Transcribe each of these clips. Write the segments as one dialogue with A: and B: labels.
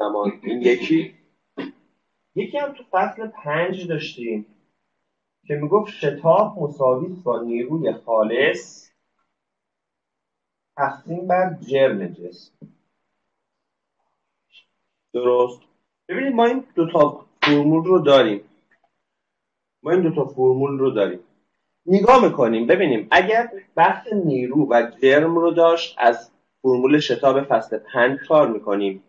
A: زمان. این یکی؟ یکی هم تو فصل پنج داشتیم که می‌گفت شتاب مساوی با نیروی خالص. تقسیم بر جرم جسم. درست. ببینید ما این دو تا فرمول رو داریم. ما این دو تا فرمول رو داریم. نگاه می‌کنیم. ببینیم اگر بحث نیرو و جرم رو داشت از فرمول شتاب فصل پنج کار می‌کنیم.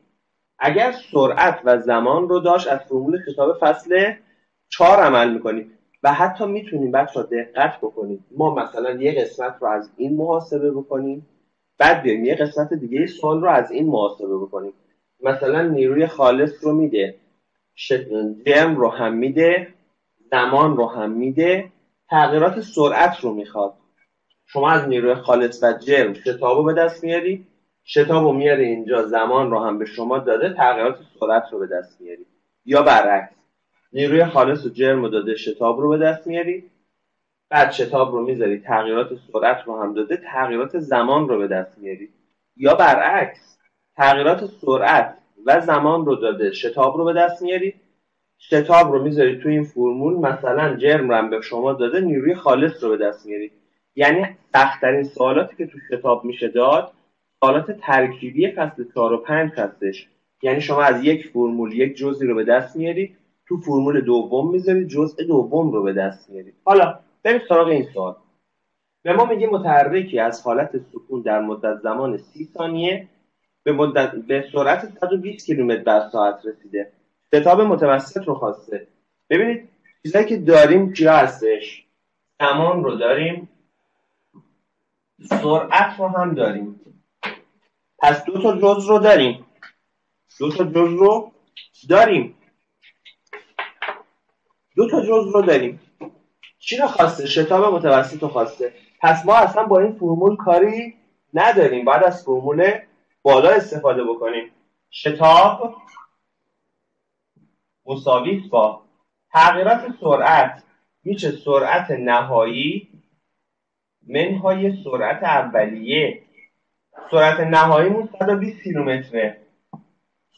A: اگر سرعت و زمان رو داشت از فرمول شتاب فصل چهار عمل می‌کنیم. و حتی می‌تونیم بچه دقت بکنیم. ما مثلا یه قسمت رو از این محاسبه بکنیم بعد بیایم یه قسمت دیگه سال رو از این محاسبه بکنیم. مثلا نیروی خالص رو میده جرم رو هم میده زمان رو هم میده تغییرات سرعت رو می‌خواد. شما از نیروی خالص و جرم شتاب رو به دست میاری شتاب رو میاره اینجا زمان رو هم به شما داده تغییرات سرعت رو به دست میاری. یا برعکس نیروی خالص و جرم رو داده شتاب رو به دست میاری. بعد شتاب رو می‌ذاری تغییرات سرعت رو هم داده تغییرات زمان رو به دست میاری. یا برعکس تغییرات سرعت و زمان رو داده شتاب رو به دست میاری. شتاب رو می‌ذاری تو این فرمول مثلا جرم رو به شما داده نیروی خالص رو به دست میاری. یعنی سختترین سوالاتی که تو شتاب میشه داد سوالات ترکیبی فصل 4 و 5 هستش. یعنی شما از یک فرمول یک جزئی رو به دست میاری تو فرمول دوم می‌ذاری جزء دوم رو به دست میاری حالا بریم سراغ این سوال. به ما میگه متحرکی از حالت سکون در مدت زمان 30 ثانیه به, مدت به سرعت 120 کیلومتر بر ساعت رسیده. کتاب متوسط رو خواسته. ببینید چیزایی که داریم چیا هستش؟ زمان رو داریم سرعت رو هم داریم. پس دو تا جز رو داریم. دو تا جز رو داریم. دو تا جز رو داریم. چی رو خواسته؟ شتاب متوسط رو خواسته. پس ما اصلا با این فرمول کاری نداریم. بعد از فرمول بالا استفاده بکنیم. شتاب مساوی با تغییرات سرعت. میشه سرعت نهایی منهای سرعت اولیه. سرعت نهاییمون 120 کیلومتره.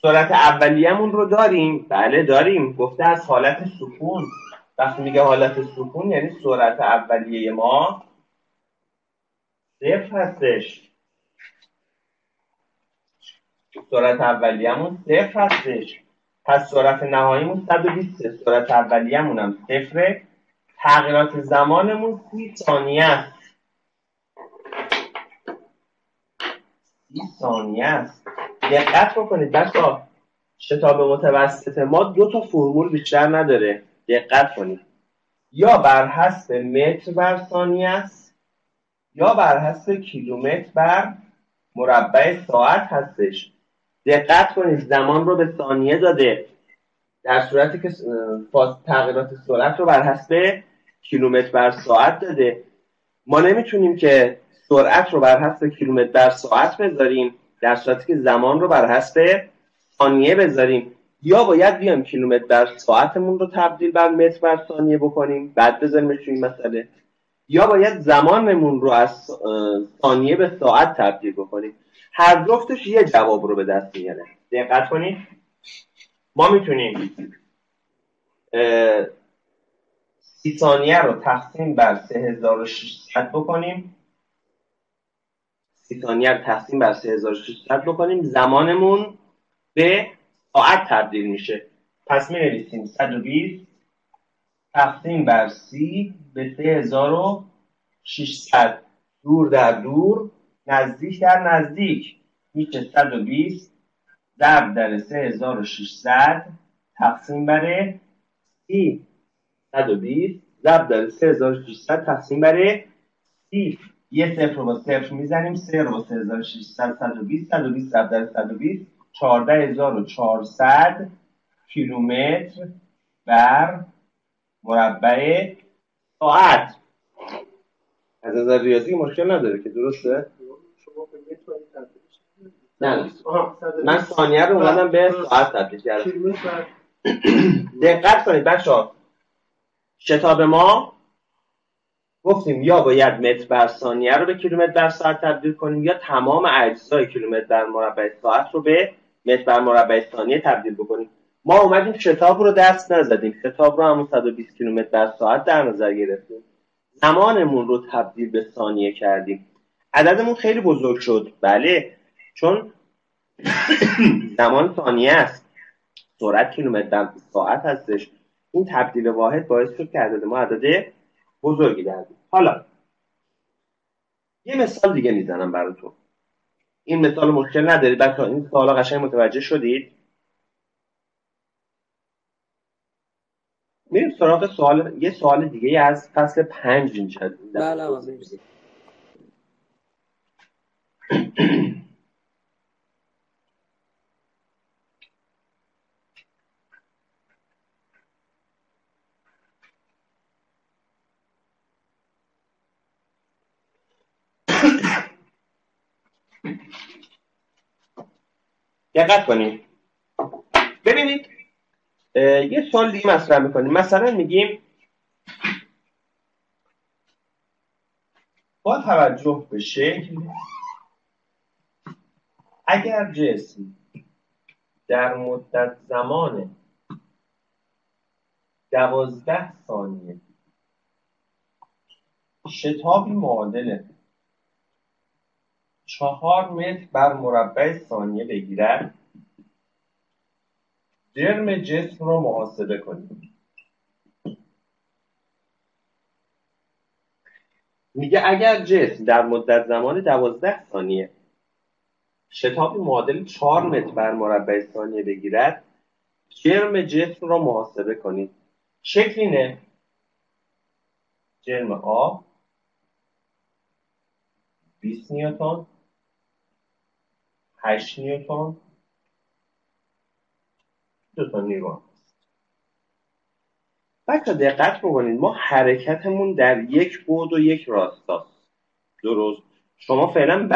A: سرعت اولیه‌مون رو داریم. بله داریم. گفته از حالت سکون. وقتی میگه حالت سکون یعنی سرعت اولیه ما صفر هستش. سرعت اولیه‌مون صفر هستش. پس سرعت نهاییمون 120 سرعت اولیه‌مون هم صفره. تغییرات زمانمون 30 ثانیه است. 30 ثانیه است. دقت بکنید بچه‌ها شتاب متوسط ما دو تا فرمول بیشتر نداره. دقت کنید. یا بر حسب متر بر ثانیه است یا بر حسب کیلومتر بر مربع ساعت هستش. دقت کنید زمان رو به ثانیه داده. در صورتی که تغییرات سرعت رو بر حسب کیلومتر بر ساعت داده. ما نمی‌تونیم که سرعت رو بر حسب کیلومتر بر ساعت بذاریم در صورتی که زمان رو بر حسب ثانیه بذاریم. یا باید بیام کیلومتر بر ساعتمون رو تبدیل بر متر بر ثانیه بکنیم بعد بذاریم این مسئله. یا باید زمانمون رو از ثانیه به ساعت تبدیل بکنیم. هر جفتش یه جواب رو به دست میاره. دقت کنید. ما می‌تونیم سی ثانیه رو تقسیم بر 3600 بکنیم. ثانیه رو تقسیم بر 3600 بکنیم زمانمون به ساعت تبدیل میشه. پس می نویسیم 120 تقسیم بر سی به 3600 دور در دور نزدیک در نزدیک. میشه 120 ضرب در 3600 تقسیم بر سی. 120 ضرب در 3600 تقسیم بر سی. یه صفر رو با صفر می‌زنیم 3 رو با 3600 120 120 ضرب در 120 14400 کیلومتر بر مربع ساعت. از نظر ریاضی مشکل نداره که درسته؟ نه. من ثانیه رو اومدم به ساعت تبدیل کردم. دقت کنید بچه ها شتاب ما گفتیم یا باید متر بر ثانیه رو به کیلومتر بر ساعت تبدیل کنیم یا تمام اجزای کیلومتر در مربع ساعت رو به متر بر مربع ثانیه تبدیل بکنیم. ما اومدیم شتاب رو دست نزدیم. شتاب رو همون 120 کیلومتر در ساعت در نظر گرفتیم. زمانمون رو تبدیل به ثانیه کردیم. عددمون خیلی بزرگ شد. بله. چون زمان ثانیه است. سرعت کیلومتر در ساعت هستش. این تبدیل واحد باعث شد که عدد ما عدد بزرگی دردیم حالا یه مثال دیگه می‌زنم براتون این مثال مشکل ندارید بچه این سوالا قشنگ متوجه شدید؟ میریم سراغ سوال یه سوال دیگه از فصل پنج اینجا.
B: بله
A: دقت کنید ببینید یه سوال دیگه مطرح می‌کنیم. مثلا میگیم با توجه به شکل اگر جسم در مدت زمان دوازده ثانیه شتابی معادل چهار متر بر مربع ثانیه بگیرد. جرم جسم رو محاسبه کنیم میگه اگر جسم در مدت زمان دوازده ثانیه شتابی معادل 4 متر بر مربع ثانیه بگیرد جرم جسم رو محاسبه کنید. شکل اینه جرم آ 20 نیوتن. 8 نیوتن دو تا هست بچه دقت بکنید ما حرکتمون در یک بود و یک راستاست درست. شما فعلا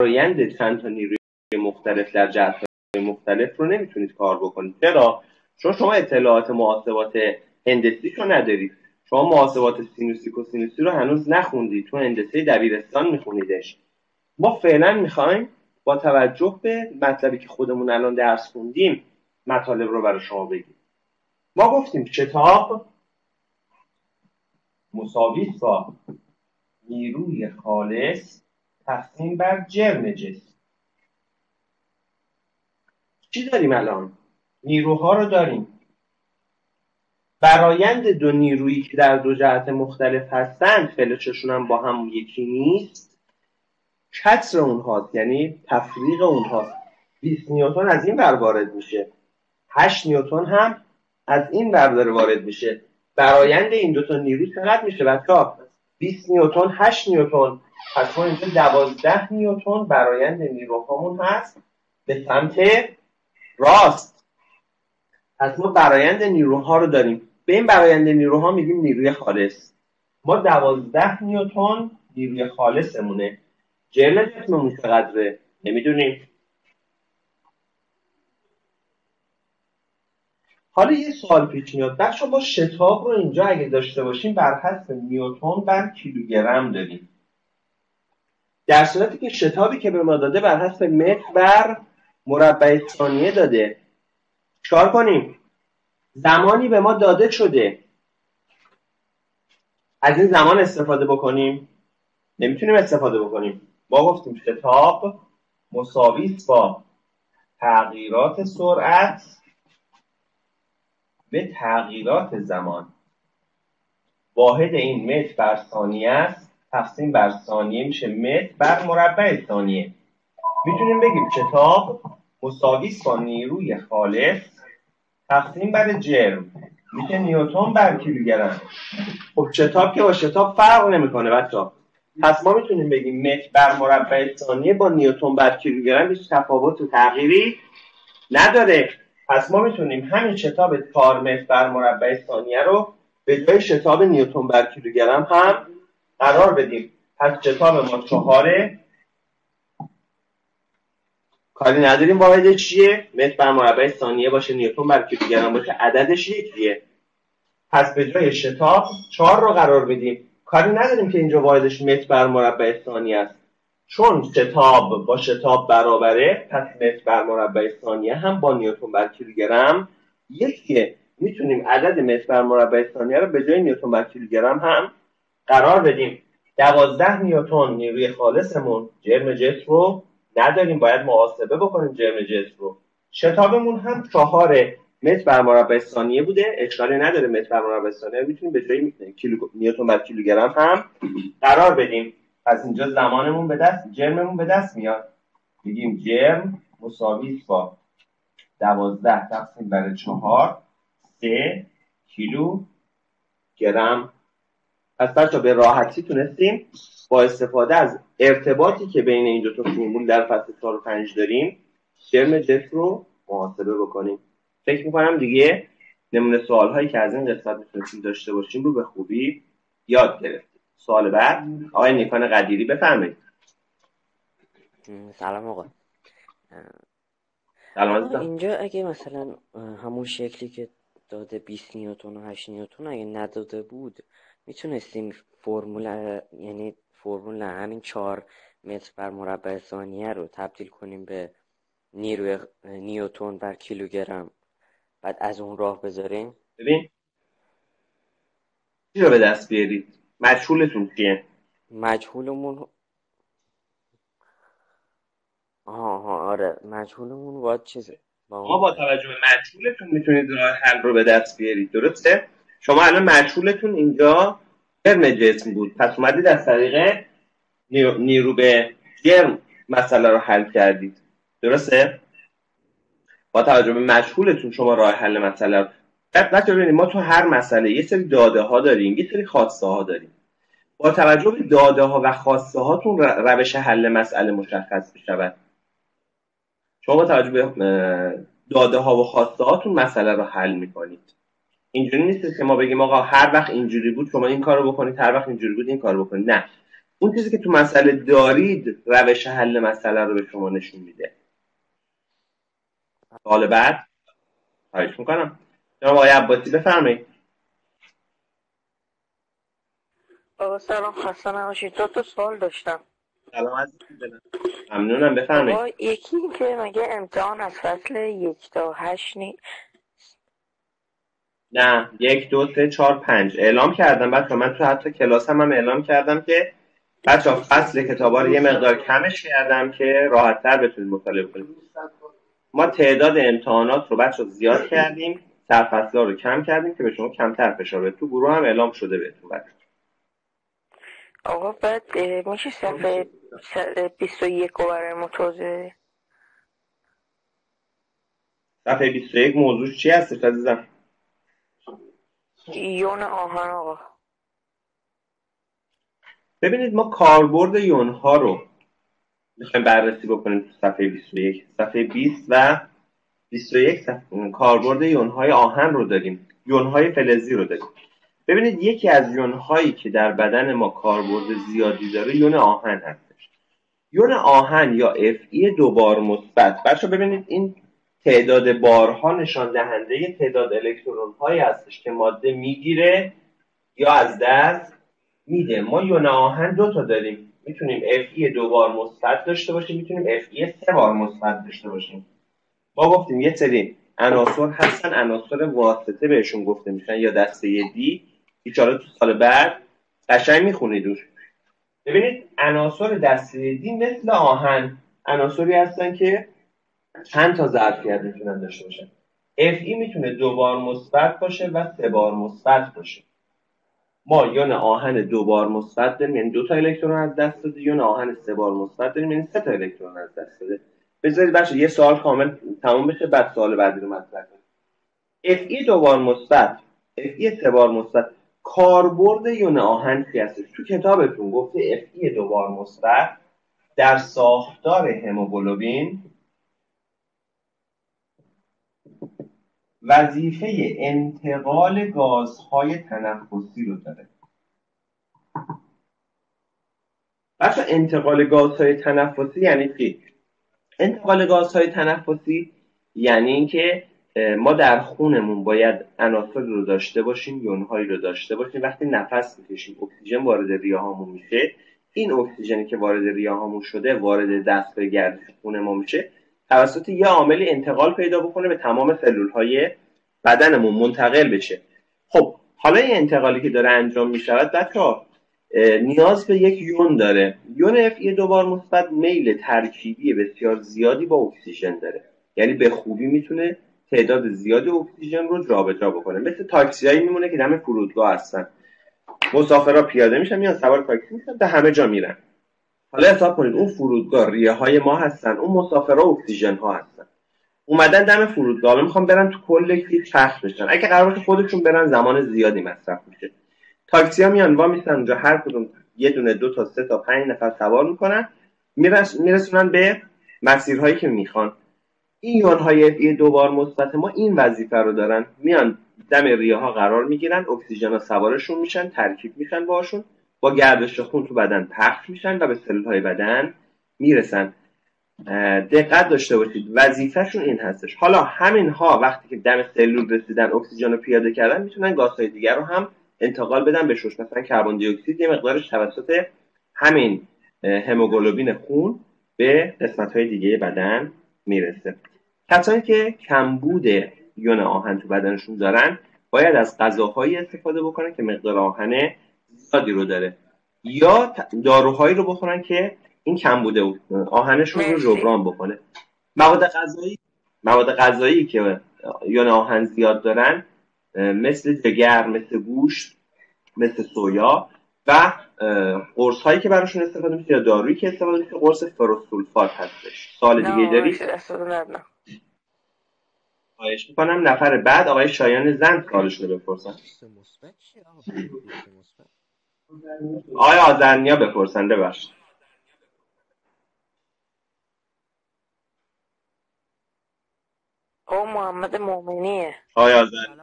A: برایند چند تا نیروی مختلف در جهت مختلف رو نمی‌تونید کار بکنید. چرا؟ چون شما اطلاعات محاسبات هندسی رو ندارید. شما محاسبات سینوسی کوسینوسی رو هنوز نخوندید. تو هندسه دبیرستان میخونیدش. ما فعلا می‌خوایم با توجه به مطلبی که خودمون الان درس خوندیم مطالب رو برای شما بگیم. ما گفتیم شتاب مساوی با نیروی خالص تقسیم بر جرم جسم. چی داریم الان؟ نیروها رو داریم. برایند دو نیرویی که در دو جهت مختلف هستند فلزشون هم با هم یکی نیست. کسر اونهاست یعنی تفریق اونهاست. 20 نیوتن از این بر وارد میشه. 8 نیوتن هم از این بر وارد میشه. برایند این دوتا نیرو چقدر میشه بچه‌ها؟ 20 نیوتن 8 نیوتن. پس ما اینجا 12 نیوتن برایند نیروهامون هست. به سمت راست. پس ما برایند نیروها رو داریم. به این برایند نیروها میگیم نیروی خالص. ما 12 نیوتن نیروی خالصمونه. جرم جسممون چقدره؟ نمی‌دونیم. حالا یه سوال پیش میاد. بخش با شتاب رو اینجا اگه داشته باشیم بر حسب نیوتن بر کیلوگرم داریم. در صورتی که شتابی که به ما داده بر حسب متر بر مربع ثانیه داده. چکار کنیم؟ زمانی به ما داده شده. از این زمان استفاده بکنیم. نمی‌تونیم استفاده بکنیم. ما گفتیم شتاب مساوی با تغییرات سرعت به تغییرات زمان. واحد این متر بر ثانیه است. تقسیم بر ثانیه میشه متر بر مربع ثانیه. می‌تونیم بگیم شتاب مساوی با نیروی خالص. تقسیم بر جرم. میشه نیوتن بر کیلوگرم خب شتاب که با شتاب فرق نمی‌کنه بچه‌ها. پس ما می‌تونیم بگیم متر بر مربع ثانیه با نیوتن بر کیلوگرم هیچ تفاوت و تغییری نداره. پس ما می‌تونیم همین شتاب 4 متر بر مربع ثانیه رو به جای شتاب نیوتن بر کیلوگرم هم قرار بدیم. پس شتاب ما چهاره. کاری نداریم. واحد چیه؟ متر بر مربع ثانیه باشه نیوتن بر کیلوگرم باشه عددش یکیه. پس به جای شتاب 4 رو قرار بدیم. کاری نداریم که اینجا واحدش متر بر مربع ثانیه است. چون شتاب با شتاب برابره پس متر بر مربع ثانیه هم با نیوتن بر کیلوگرم. یکیه می‌تونیم عدد متر بر مربع ثانیه رو به جای نیوتن بر کیلوگرم هم قرار بدیم. دوازده نیوتن نیروی خالصمون جرم جسم رو نداریم باید محاسبه بکنیم جرم جسم رو. شتابمون هم چهار متر بر مربع ثانیه بوده. اشکالی نداره متر بر مربع ثانیه می‌تونیم به جای کیلو نیوتن بر کیلوگرم هم قرار بدیم. پس اینجا زمانمون به دست جرممون به دست میاد. میگیم جرم مساوی با دوازده. تقسیم بر چهار. سه کیلو گرم پس بچه به راحتی تونستیم با استفاده از ارتباطی که بین این دو تا فرمول در فصل 4 و 5 داریم جرم جسم رو محاسبه بکنیم. فکر می‌کنم دیگه نمونه سوال هایی که از این قسمت می‌تونستیم داشته باشیم رو به خوبی یاد گرفتیم. سوال بعد آقای نیکان قدیری بفرمایید.
B: سلام آقا.
A: سلام
B: اینجا اگه مثلا همون شکلی که داده 20 نیوتن و 8 نیوتن اگه نداده بود می‌تونستیم فرمول یعنی فرمول همین 4 متر بر مربع ثانیه رو تبدیل کنیم به نیروی نیوتن بر کیلوگرم. بعد از اون راه بذاریم
A: ببین چی رو به دست بیارید؟ مجهولتون کیه
B: مجهولمون آها آها آره مجهولمون باید چیزه.
A: ما با توجه به مجهولتون می‌تونید راه حل رو به دست بیارید درسته؟ شما الان مجهولتون اینجا جرم جسم بود پس اومدید از طریق نیرو به جرم مسئله رو حل کردید درسته؟ با توجه به مجهولتون شما راه حل مسئله رو بچه ببینید ما تو هر مسئله یه سری داده ها داریم یه سری خواسته ها داریم. با توجه به داده ها و خواسته هاتون روش حل مسئله مشخص بشود شما با توجه به داده ها و خواسته هاتون مسئله رو حل می‌کنید. اینجوری نیست که ما بگیم آقا هر وقت اینجوری بود شما این کارو بکنید هر وقت اینجوری بود این کارو بکنید. نه. اون چیزی که تو مسئله دارید روش حل مسئله رو به شما نشون میده. سوال بعد. خواهش می‌کنم. جناب آقای عباسی بفرمایید.
C: آقا سلام خسته نباشید. دو تا سوال داشتم.
A: سلام عزیزم ممنونم بفرمایید.
C: یکی که مگه امتحان از فصل یک تا هشت نی
A: نه یک دو سه چهار پنج. اعلام کردم بچه من تو حتی کلاس هم, هم اعلام کردم که بچه فصل کتاب رو یه مقدار کمش کردم که راحت تر بتونید مطالعه کنید. ما تعداد امتحانات رو بچه زیاد کردیم سرفصل رو کم کردیم که به شما کمتر فشار بده. تو گروه هم اعلام شده بهتون بچه
C: آقا بعد میشه صفحه 21 رو برای ما توضیح
A: صفحه 21 موضوع چی هست عزیزم؟
C: یون آهن آقا.
A: ببینید ما کاربرد یون ها رو می‌خوایم بررسی بکنیم تو صفحه 21 صفحه 20 و 21 صفحه کاربرد یون های آهن رو داریم. یون های فلزی رو داریم. ببینید یکی از یون هایی که در بدن ما کاربرد زیادی داره یون آهن هستش. یون آهن یا Fe دوبار مثبت. بچه ببینید این تعداد بارها نشان دهنده تعداد الکترون هایی هستش که ماده می‌گیره یا از دست میده. ما یون آهن دو تا داریم. می‌تونیم Fe دو بار مثبت داشته باشیم می‌تونیم Fe سه بار مثبت داشته باشیم. ما گفتیم یه سری عناصر هستن عناصر واسطه بهشون گفته میشن یا دسته دی ایچالا تو سال بعد قشنگ می‌خونید ببینید عناصر دسته دی مثل آهن عناصری هستن که چند تا ظرفیت می‌تونن داشته باشن. Fe می‌تونه دو بار مثبت باشه و سه بار مثبت باشه. ما یون آهن دو بار مثبت داریم یعنی دو تا الکترون از دست داده یون آهن سه بار مثبت داریم یعنی سه تا الکترون از دست داده. بذارید بچه یه سوال کامل تمام بشه بعد سوال بعدی رو مطرح کنیم. Fe دو بار مثبت Fe سه بار مثبت کاربرد یون آهن چی هستش؟ تو کتابتون گفته Fe دو بار مثبت در ساختار هموگلوبین وظیفه انتقال گازهای تنفسی رو داره. بچه انتقال گازهای تنفسی یعنی چی؟ انتقال گازهای تنفسی یعنی اینکه ما در خونمون باید عناصر رو داشته باشیم یونهایی رو داشته باشیم. وقتی نفس می‌کشیم اکسیژن وارد ریهامون میشه. این اکسیژنی که وارد ریهامون شده وارد دستگاه گردش خون ما میشه. توسط یه عاملی انتقال پیدا بکنه به تمام سلول های بدنمون منتقل بشه. خب حالا این انتقالی که داره انجام می‌شود بچه نیاز به یک یون داره. یون Fe دوبار مثبت میل ترکیبی بسیار زیادی با اکسیژن داره. یعنی به خوبی می‌تونه تعداد زیادی اکسیژن رو جابجا بکنه. مثل تاکسیایی میمونه که دم فرودگاه هستن. مسافرها پیاده میشن میان سوار تاکسی میشن به همه جا میرن. حالا حساب کنید اون فرودگاه ریه های ما هستن اون مسافرها اکسیژن ها هستن. اومدن دم فرودگاه حالا می‌خوام برن تو کل کیف پخش بشن. اگه قرار خودشون برن زمان زیادی مصرف میشه. تاکسی ها میان وا میسن اونجا هر کدوم یه دونه دو تا سه تا پنج نفر سوار می‌کنن میرسونن به مسیرهایی که می‌خوان. این یون های دوبار مثبت ما این وظیفه رو دارن. میان دم ریه ها قرار می‌گیرن اکسیژن ها سوارشون میشن ترکیب میشن باشون با گردش خون تو بدن پخش میشن و به سلول های بدن می‌رسن. دقت داشته باشید. وظیفهشون این هستش. حالا همین ها وقتی که دم سلول رسیدن اکسیژن رو پیاده کردن می‌تونن گازهای دیگر رو هم انتقال بدن به شش مثلا کربن دی اکسید. یه مقدارش توسط همین هموگلوبین خون به قسمت های دیگه بدن می‌رسه. کسانی که کمبود یون آهن تو بدنشون دارن باید از غذاهایی استفاده بکنن که مقدار آهن زیادی رو داره. یا داروهایی رو بخورن که این کمبود آهنشون رو جبران بکنه. مواد غذایی مواد غذایی که یون آهن زیاد دارن مثل جگر مثل گوشت مثل سویا و قرص هایی که براشون استفاده میشه یا دارویی که استفاده میشه قرص فروسولفات هستش. سال دیگه داری؟ خواهش می‌کنم نفر بعد آقای شایان زند کارشون رو بپرسن. آقای آزرنیا بپرسن ببخشید.
C: او محمد مومنیه.
A: آقای آزرنیا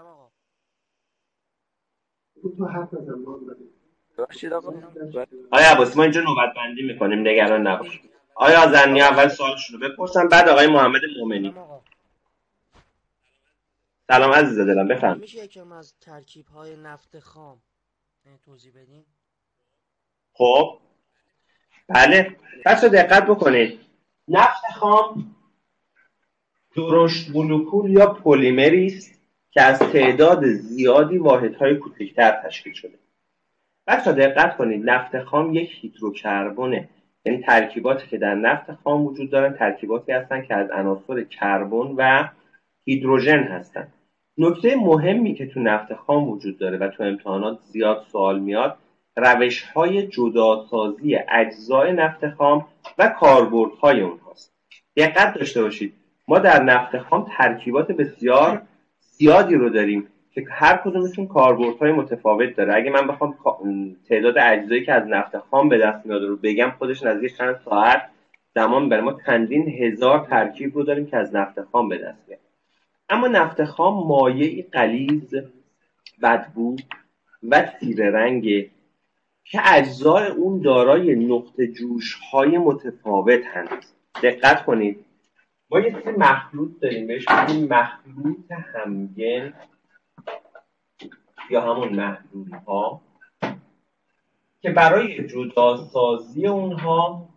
A: آیا عباسی ما اینجا نوبت بندی می‌کنیم نگران نباشید آیا آزرنیا اول سوالشون رو بپرسن بعد آقای محمد مومنی. سلام عزیز دلم بفهم
D: میشه یکم از ترکیب های نفت خام توضیح بدین؟
A: خب؟ بله. بچه دقت بکنید. نفت خام درشت مولکول یا پلیمری است که از تعداد زیادی واحدهای کوچکتر تشکیل شده. بچه دقت کنید. نفت خام یک هیدروکربونه یعنی ترکیباتی که در نفت خام وجود دارن ترکیباتی هستند که از عناصر کربن و هیدروژن هستند نکته مهمی که تو نفت خام وجود داره و تو امتحانات زیاد سوال میاد روش های جداسازی اجزای نفت خام و کاربردهای اونهاست. دقت داشته باشید. ما در نفت خام ترکیبات بسیار زیادی رو داریم که هر کدومشون کاربردهای متفاوت داره. اگه من بخوام تعداد اجزایی که از نفت خام به دست میاد رو بگم خودش نزدیک چند ساعت زمان بره ما چندین هزار ترکیب رو داریم که از نفت خام به دست میاد اما نفت خام مایعی قلیز بدبو و تیره رنگ که اجزای اون دارای نقطه جوش های متفاوت هست دقت کنید. ما یه سری مخلوط داریم بهش بگیم مخلوط همگن یا همون محلول ها که برای جداسازی اونها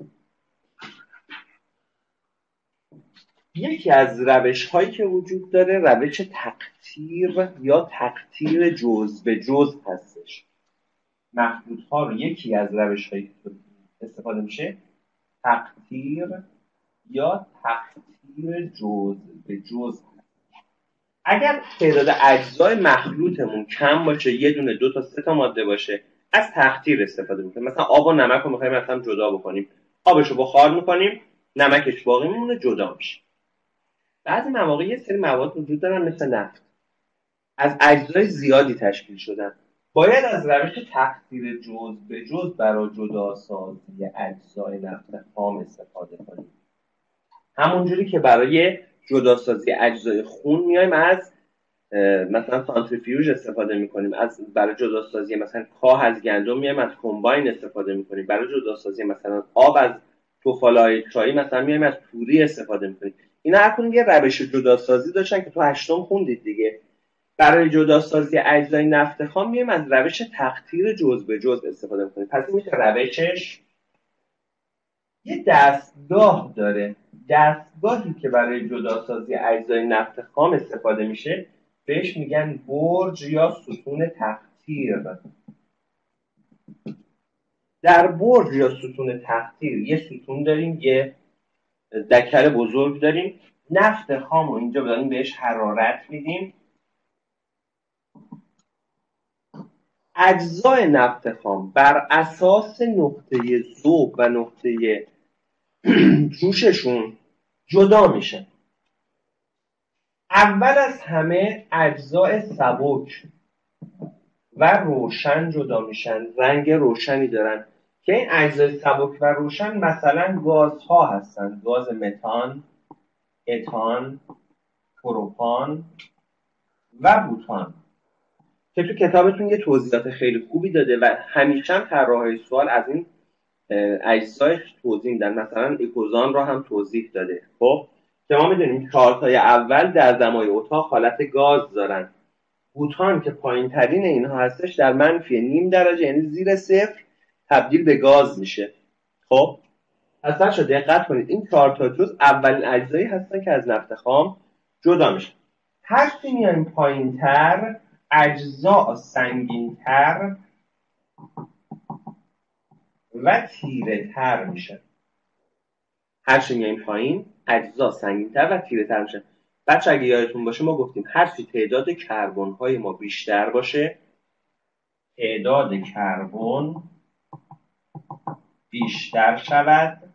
A: یکی از روش هایی که وجود داره روش تقطیر یا تقطیر جز به جز هستش. مخلوط ها رو یکی از روش هایی استفاده میشه تقطیر یا تقطیر جز به جز اگر تعداد اجزای مخلوطمون کم باشه یه دونه دو تا سه تا ماده باشه از تقطیر استفاده می‌کنیم. مثلا آب و نمک رو می‌خوایم مثلا جدا بکنیم. آبش رو بخار می‌کنیم نمکش باقی میمونه جدا میشه. بعضی مواقع یه سری مواد وجود دارن مثل نفت. از اجزای زیادی تشکیل شدن. باید از روش تقطیر جز به جز برای جداسازی اجزای نفت خام استفاده کنیم. همونجوری که برای جداسازی اجزای خون میایم از مثلا سانتریفیوژ استفاده می‌کنیم از برای جداسازی مثلا کاه از گندم میایم از کمباین استفاده می‌کنیم برای جداسازی مثلا آب از توفالای چایی مثلا میایم از پوری استفاده می‌کنیم. اینا هر یه روش جداسازی داشتن که تو هشتم خوندید دیگه. برای جداسازی اجزای نفت خام میایم از روش تقطیر جز به جز استفاده می‌کنیم. پس این روشش یه دستگاه داره. دستگاهی که برای جداسازی اجزای نفت خام استفاده میشه بهش میگن برج یا ستون تختیر در برج یا ستون تختیر یه ستون داریم یه دکر بزرگ داریم. نفت خام رو اینجا داریم بهش حرارت میدیم. اجزای نفت خام بر اساس نقطه ذوب و نقطه جوششون جدا میشه. اول از همه اجزای سبک و روشن جدا میشن. رنگ روشنی دارن. که این اجزای سبک و روشن مثلا گازها هستند گاز متان اتان پروپان و بوتان. که تو کتابتون یه توضیحات خیلی خوبی داده و همیشه هم طراحهای سوال از این اجزای توضیح میدن. مثلا اکوزان را هم توضیح داده. خب؟ که ما می‌دونیم چارتای اول در دمای اتاق حالت گاز دارن. بوتان که پایین ترین اینها هستش در منفی نیم درجه یعنی زیر صفر تبدیل به گاز میشه. خب؟ اصلا شد دقت کنید این چهار تا جز اولین اجزایی هستن که از نفت خام جدا میشه هرچی میایم پایین تر اجزا سنگین تر و تیره تر میشه هرچی میایم پایین اجزا سنگین تر و تیره تر میشه. بچه اگه یادتون باشه ما گفتیم هرچی تعداد کربن های ما بیشتر باشه تعداد کربن بیشتر شود.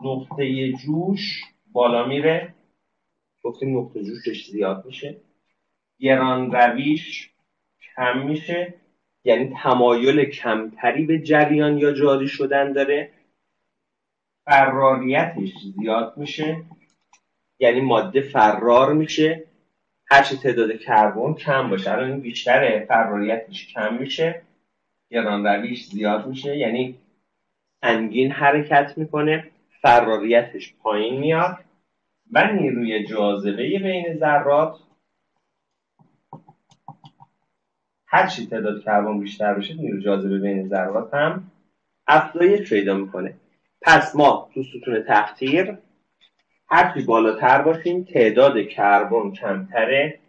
A: نقطه جوش بالا میره. گفتیم نقطه جوشش زیاد میشه. گران رویش کم میشه. یعنی تمایل کمتری به جریان یا جاری شدن داره. فراریتش زیاد میشه. یعنی ماده فرار میشه. هرچی تعداد کربن کم باشه. الان بیشتره. فراریتش کم میشه. گران رویش زیاد میشه. یعنی انگین حرکت می‌کنه. فراریتش پایین میاد. و نیروی جاذبه بین ذرات هر چی تعداد کربن بیشتر بشه نیروی جاذبه بین ذرات هم افزایش پیدا می‌کنه. پس ما تو ستون تختیر هرچی بالاتر باشیم تعداد کربن کمتره.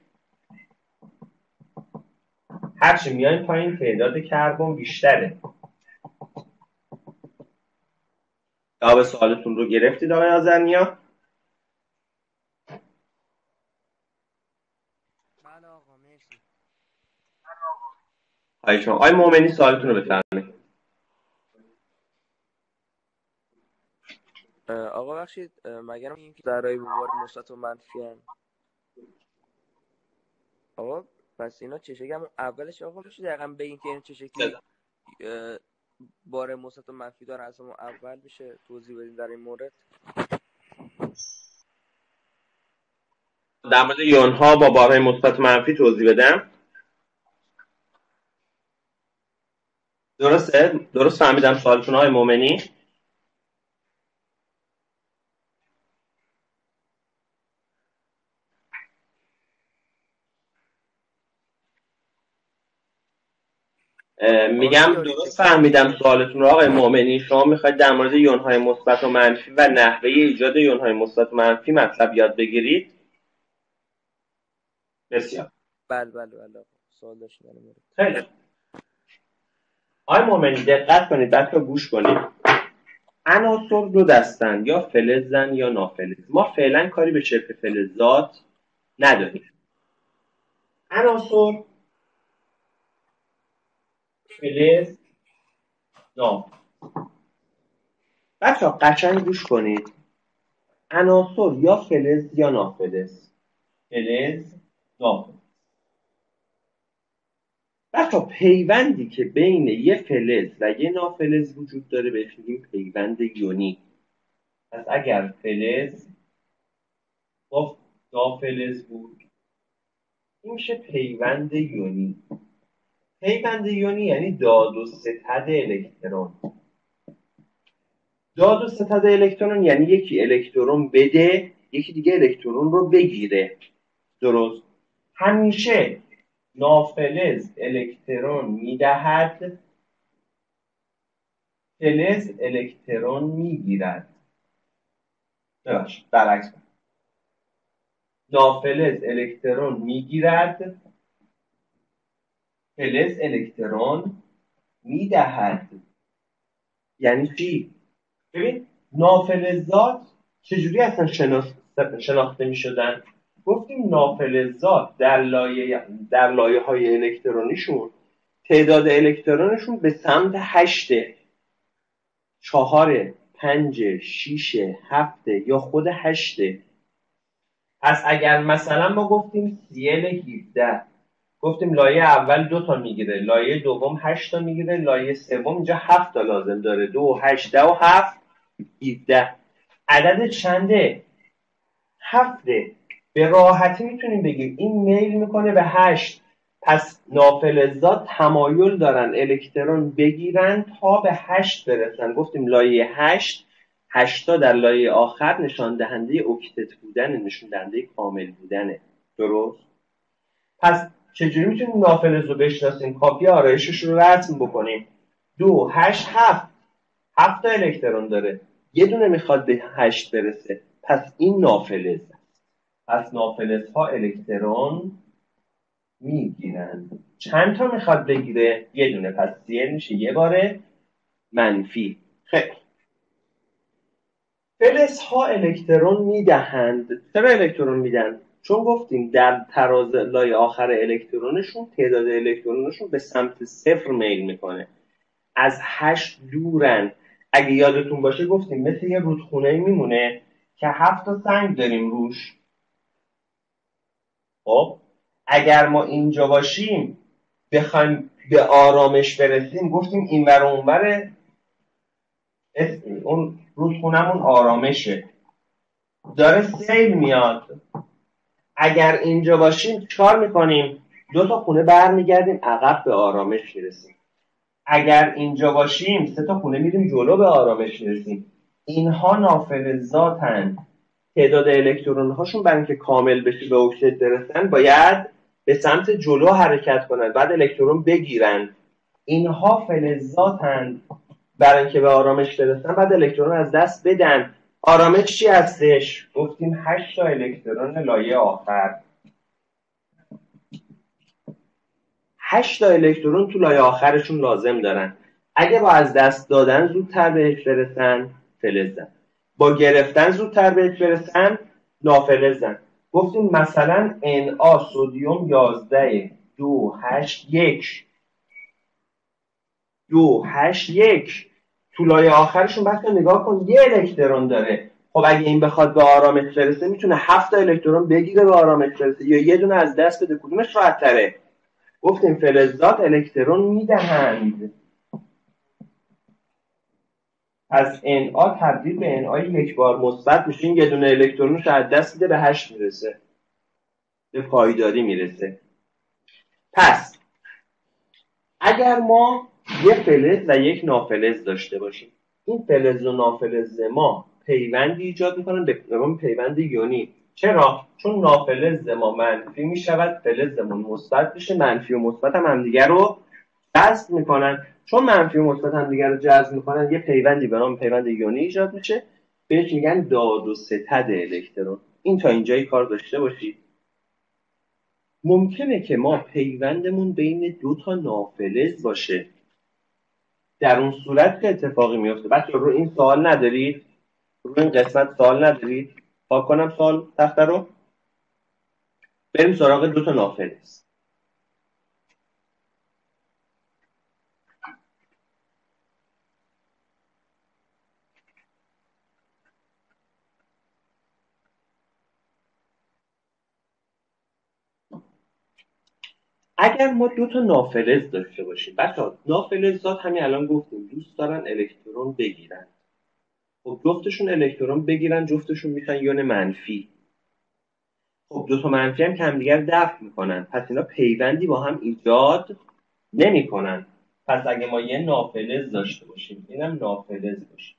A: هرچی میایم پایین تعداد کربن بیشتره. جواب سوالتون رو گرفتید آقای آزرنیا
D: بله آقا مرسی
A: آقای شما. آقای مومنی سوالتون رو بفرمایید.
E: آقا بخشید مگر این که ذرای بار مثبت و منفی هن. آقا پس اینا چه شکلی؟ اولش آقا میشه دقیقا به این که این چه شکلی؟ بار مثبت و منفی داره از همون اول بشه توضیح بدین در این مورد.
A: در مورد یون ها با بارهای مثبت و منفی توضیح بدم. درسته؟ درست فهمیدم سوالتون های مومنی میگم درست فهمیدم سوالتون رو آقای مؤمنی. شما می‌خواید در مورد یون های مثبت و منفی و نحوه ایجاد یون های مثبت و منفی مطلب یاد بگیرید. بسیار.
E: بله بله بله. سوال مورد
A: خیلی. آقای مؤمنی دقت کنید بچه گوش کنید. عناصر دو دستن یا فلزن یا نافلز. ما فعلا کاری به شبه فلزات نداریم. عناصر فلز ناف بچه ها قشنگ گوش کنید. عناصر یا فلز یا نافلز. فلز نافلز بچه پیوندی که بین یه فلز و یه نافلز وجود داره بهش میگیم پیوند یونی. پس اگر فلز با نافلز بود این میشه پیوند یونی. پیوند یونی یعنی داد و ستد الکترون. داد و ستد الکترون یعنی یکی الکترون بده یکی دیگه الکترون رو بگیره. درست؟ همیشه نافلز الکترون می‌دهد. فلز الکترون می‌گیرد. ببخشید برعکس. نافلز الکترون می‌گیرد. فلز الکترون می‌دهد. یعنی چی؟ ببین نافلزات چجوری اصلا شناخته می شدن گفتیم نافلزات در لایه در لایه های الکترونیشون تعداد الکترونشون به سمت هشته. چهار پنج شیش هفته یا خود هشته. پس اگر مثلا ما گفتیم سیل 17 گفتیم لایه اول دو تا می‌گیره لایه دوم هشت تا می‌گیره لایه سوم اینجا هفت تا لازم داره. دو هشت ده و هفت 17 عدد چنده؟ هفته. به راحتی می‌تونیم بگیم. این میل می‌کنه به هشت. پس نافلزات تمایل دارن الکترون بگیرن تا به هشت برسن. گفتیم لایه هشت. هشتا در لایه آخر نشان دهنده اکتت بودن نشان دهنده کامل بودنه. درست؟ پس چجوری می‌تونیم نافلز رو بشناسیم؟ کاپی آرایشش رو رسم بکنیم. دو هشت هفت. هفت تا الکترون داره. یه دونه می‌خواد به هشت برسه. پس این نافلز است پس نافلز ها الکترون می‌گیرند. چند تا می‌خواد بگیره؟ یه دونه. پس سیر میشه یه باره منفی. خیلی. فلز ها الکترون می‌دهند. چرا الکترون میدن چون گفتیم در تراز لای آخر الکترونشون تعداد الکترونشون به سمت صفر میل می‌کنه. از هشت دورن. اگه یادتون باشه گفتیم مثل یه رودخونه میمونه که هفت تا سنگ داریم روش. خب اگر ما اینجا باشیم بخوایم به آرامش برسیم گفتیم این ور اون اون رودخونهمون آرامشه. داره سیل میاد. اگر اینجا باشیم چکار می‌کنیم؟ دو تا خونه برمیگردیم عقب به آرامش می‌رسیم. اگر اینجا باشیم سه تا خونه میریم جلو به آرامش می‌رسیم. اینها نافلزاتن تعداد الکترون هاشون برای اینکه کامل بشه به اکسید برسن باید به سمت جلو حرکت کنند بعد الکترون بگیرن اینها فلزاتن برای اینکه به آرامش برسن بعد الکترون از دست بدن. آرامش چی هستش؟ گفتیم 8 تا الکترون لایه آخر. 8 تا الکترون تو لایه آخرشون لازم دارن. اگه با از دست دادن زودتر بهش برسن فلزن با گرفتن زودتر بهش برسن نافلزن گفتیم مثلا Na سودیوم 11 دو هشت یک. دو هشت یک. تو لایه آخرشون بس نگاه کن یه الکترون داره. خب اگه این بخواد به آرامش برسه می‌تونه هفت الکترون بگیره به آرامش برسه یا یه دونه از دست بده. کدومش راحت تره؟ گفتیم فلزات الکترون می‌دهند. از NA تبدیل به NA یک بار مثبت میشه. این یه دونه الکترونش از دست میده به هشت می‌رسه. به پایداری می‌رسه. پس اگر ما یه فلز و یک نافلز داشته باشیم این فلز و نافلز ما پیوندی ایجاد می‌کنن به نام پیوند یونی. چرا؟ چون نافلز ما منفی می‌شود فلزمون مثبت میشه منفی و مثبت هم همدیگه رو جذب می‌کنن. چون منفی و مثبت همدیگه رو جذب می‌کنن یه پیوندی به نام پیوند یونی ایجاد میشه. بهش میگن داد و ستد الکترون. این تا اینجایی کار داشته باشید. ممکنه که ما پیوندمون بین دو تا نافلز باشه. در اون صورت که اتفاقی میفته بچه رو این سوال ندارید؟ رو این قسمت سوال ندارید؟ پاک کنم سوال تخته رو. بریم سراغ دو تا نافلز. اگر ما دو تا نافلز داشته باشیم بچه نافلزات همین الان گفتیم دوست دارن الکترون بگیرن. خب جفتشون الکترون بگیرن جفتشون میشن یون منفی. خب دو تا منفی هم که همدیگر دفع می‌کنن. پس اینا پیوندی با هم ایجاد نمی‌کنن. پس اگه ما یه نافلز داشته باشیم اینم نافلز باشه.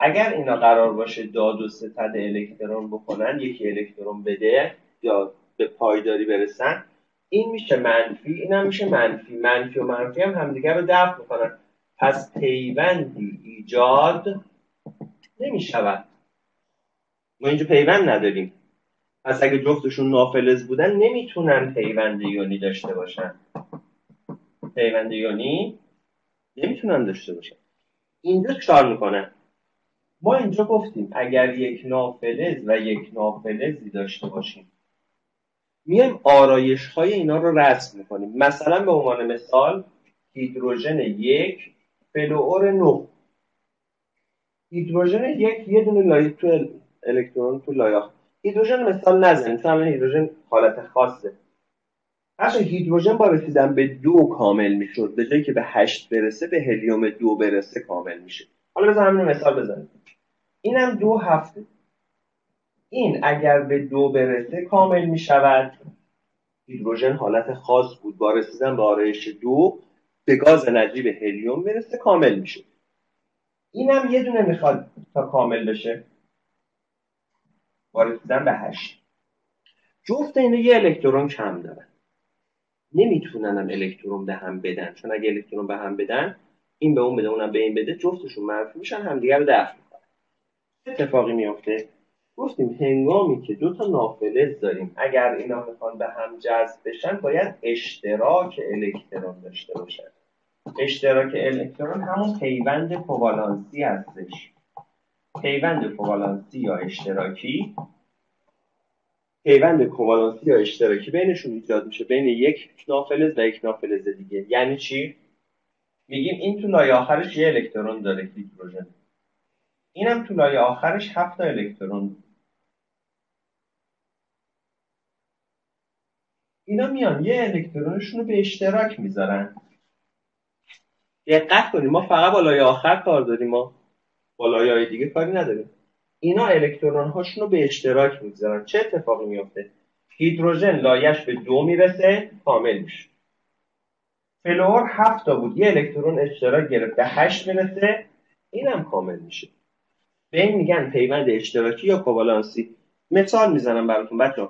A: اگر اینا قرار باشه داد و ستد الکترون بکنن یکی الکترون بده یا به پایداری برسن این میشه منفی این هم میشه منفی. منفی و منفی هم همدیگر رو دفع می‌کنن. پس پیوندی ایجاد نمی شود ما اینجا پیوند نداریم. پس اگه جفتشون نافلز بودن نمی‌تونن پیوند یونی داشته باشن. پیوند یونی نمی‌تونن داشته باشن. اینجا چکار می‌کنن ما اینجا گفتیم اگر یک نافلز و یک نافلزی داشته باشیم میایم آرایش های اینا رو رسم می‌کنیم. مثلا به عنوان مثال هیدروژن یک فلوور نو. هیدروژن یک یه دونه لایه تو الکترون تو لایه. هیدروژن مثال نزنیم چون هیدروژن حالت خاصه. بخش هیدروژن با رسیدن به دو کامل می‌شد به جایی که به هشت برسه به هلیوم دو برسه کامل میشه. حالا بذار همین مثال بزنیم. اینم دو هفته این اگر به دو برسه کامل می شود هیدروژن حالت خاص بود. با رسیدن به آرایش دو به گاز نجیب هلیوم برسه کامل میشه. اینم یه دونه می‌خواد تا کامل بشه. با رسیدن به هشت. جفت اینو یه الکترون کم دارن. نمی‌تونن هم الکترون به هم بدن. چون اگه الکترون به هم بدن این به اون بده اونم به این بده جفتشون منفی میشن همدیگه رو دفع می‌کنن. اتفاقی میافته؟ گفتیم هنگامی که دو تا نافلز داریم اگر اینا می‌خوان به هم جذب بشن باید اشتراک الکترون داشته باشن. اشتراک الکترون همون پیوند کووالانسی هستش. پیوند کووالانسی یا اشتراکی؟ پیوند کووالانسی یا اشتراکی بینشون ایجاد میشه بین یک نافلز و یک نافلز دیگه. یعنی چی؟ میگیم این تو لایه آخرش یه الکترون داره هیدروژن. اینم تو لایه آخرش هفت الکترون اینا میان یه الکترونشون رو به اشتراک می‌ذارن. دقت کنیم ما فقط با لایه آخر کار داریم ما با لایه دیگه کاری نداریم. اینا الکترون هاشون رو به اشتراک می‌ذارن چه اتفاقی میفته هیدروژن لایش به دو می‌رسه کامل میشه. فلور هفت تا بود یه الکترون اشتراک گرفت به هشت می‌رسه اینم کامل میشه. به این میگن پیوند اشتراکی یا کووالانسی مثال می‌زنم براتون بچه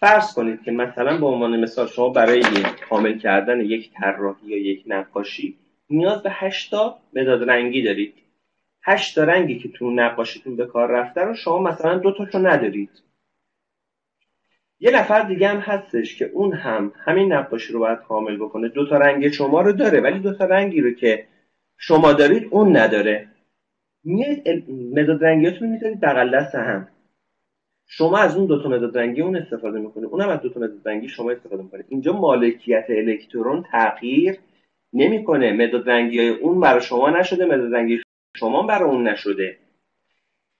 A: فرض کنید که مثلا به عنوان مثال شما برای کامل کردن یک طراحی یا یک نقاشی نیاز به هشتا مداد رنگی دارید. هشتا رنگی که تو نقاشیتون به کار رفته رو شما مثلا دو تاشو ندارید. یه نفر دیگه هم هستش که اون هم همین نقاشی رو باید کامل بکنه. دو تا رنگ شما رو داره ولی دو تا رنگی رو که شما دارید اون نداره. میاد مداد رنگیاتون می‌ذارید بغل دست هم. شما از اون دو تا مداد رنگی اون استفاده می‌کنید اونم از دو تا مداد رنگی شما استفاده می‌کنید اینجا مالکیت الکترون تغییر نمی‌کنه. مداد رنگی های اون برای شما نشده مداد رنگی شما برای اون نشده.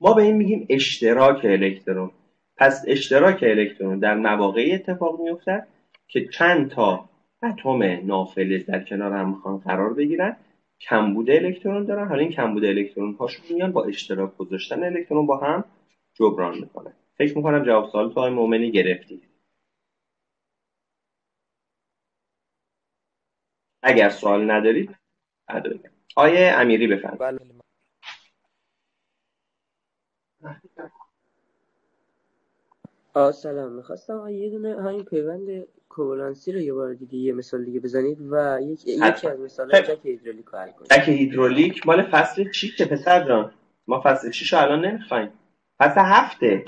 A: ما به این میگیم اشتراک الکترون. پس اشتراک الکترون در مواقعی اتفاق میفته که چند تا اتم نافلز در کنار هم می‌خوان قرار بگیرن. کمبود الکترون دارن. حالا این کمبود الکترون هاشون میان با اشتراک گذاشتن الکترون با هم جبران می‌کنن. فکر می‌کنم جواب سوال تو های مومنی گرفتی. اگر سوال ندارید آیه امیری بفرمایید.
E: بله سلام. می‌خواستم یه دونه همین پیوند کوولانسی رو یه بار دیگه یه مثال دیگه بزنید و یک یکی از مثال. جک هیدرولیک رو حل کنید.
A: جک هیدرولیک مال فصل چیشه پسر جان؟ ما فصل چیش رو الان نمی‌خوایم. فصل هفته.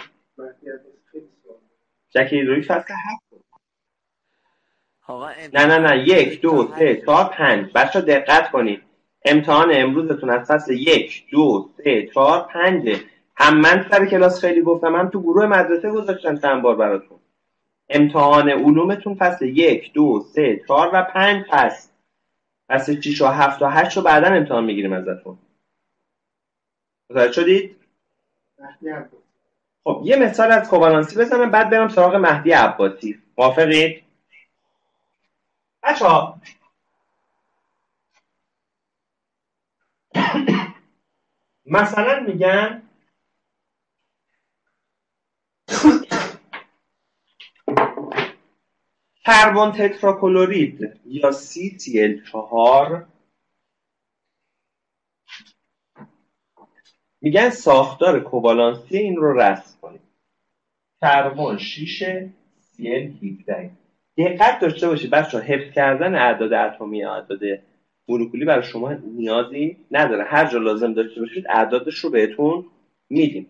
A: جک هیدرولیک فصل هفته.
B: آقا
A: نه نه نه. یک دو سه چهار پنج. بچه دقت کنید. امتحان امروزتون از فصل یک دو سه چهار پنجه. هم من سر کلاس خیلی گفتم هم تو گروه مدرسه گذاشتم چند بار براتون. امتحان علومتون فصل یک دو سه چهار و پنج هست. فصل شیش و هفت و هشت رو بعدا امتحان می‌گیریم ازتون. متوجه شدید؟ خب یه مثال از کووالانسی بزنم بعد برم سراغ مهدی عباسی. موافقید؟ بچه ها مثلا میگن کربن تتراکلورید یا CTL4 میگن ساختار کووالانسی این رو رسم کنید کربن 6 CL 17 دقت داشته باشید بچه حفظ کردن اعداد اتمی اعداد مولکولی برای شما نیازی نداره. هر جا لازم داشته باشید اعدادش رو بهتون میدیم.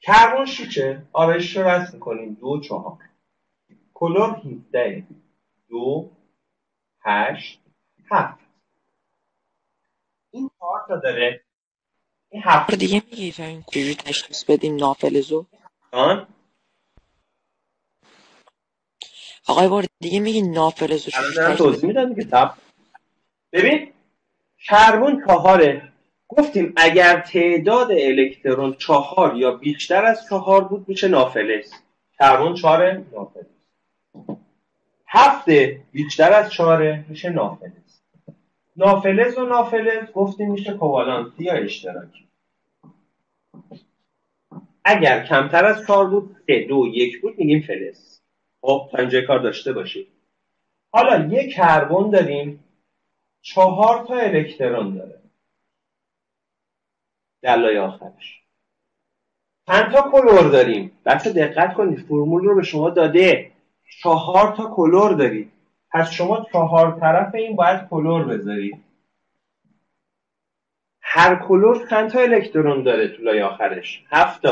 A: کربن شیچه آرایش رو رسم می‌کنیم. دو چهار. کلور 17 دو هشت هفت. این چهار تا داره. این هفت
C: دیگه میگی فهمیم چجوری تشخیص بدیم نافلزو
A: آن؟
C: آقای بار دیگه میگی نافلزو
A: الان دارم توضیح میدم دیگه. تب ببین کربن چهاره. گفتیم اگر تعداد الکترون چهار یا بیشتر از چهار بود میشه نافلز کربن چهاره نافلز هفته بیشتر از چهاره میشه نافلز. نافلز و نافلز گفتیم میشه کوالانسی یا اشتراکی. اگر کمتر از چهار بود سه دو یک بود میگیم فلز. خب تا اینجا کار داشته باشید حالا یک کربن داریم چهار تا الکترون داره. دلای آخرش. چند تا کلور داریم. بچه دقت کنید فرمول رو به شما داده. چهار تا کلور دارید. پس شما چهار طرف این باید کلور بذارید. هر کلور چند تا الکترون داره تو لای آخرش؟ هفت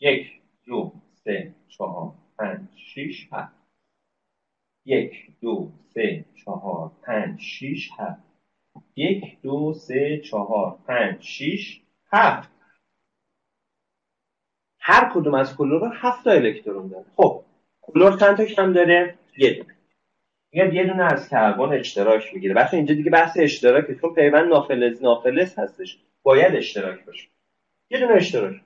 A: یک دو سه چهار پنج شیش هفت. یک دو سه چهار پنج شیش هفت. یک دو سه چهار پنج شیش هفت. هر کدوم از کلورها هفت تا الکترون داره. خب کلور چند تا کم داره؟ یه دونه. میاد یه دونه از کربن اشتراک می‌گیره. بچه اینجا دیگه بحث اشتراکه چون پیوند نافلز نافلز هستش. باید اشتراک باشه. یه دونه اشتراک.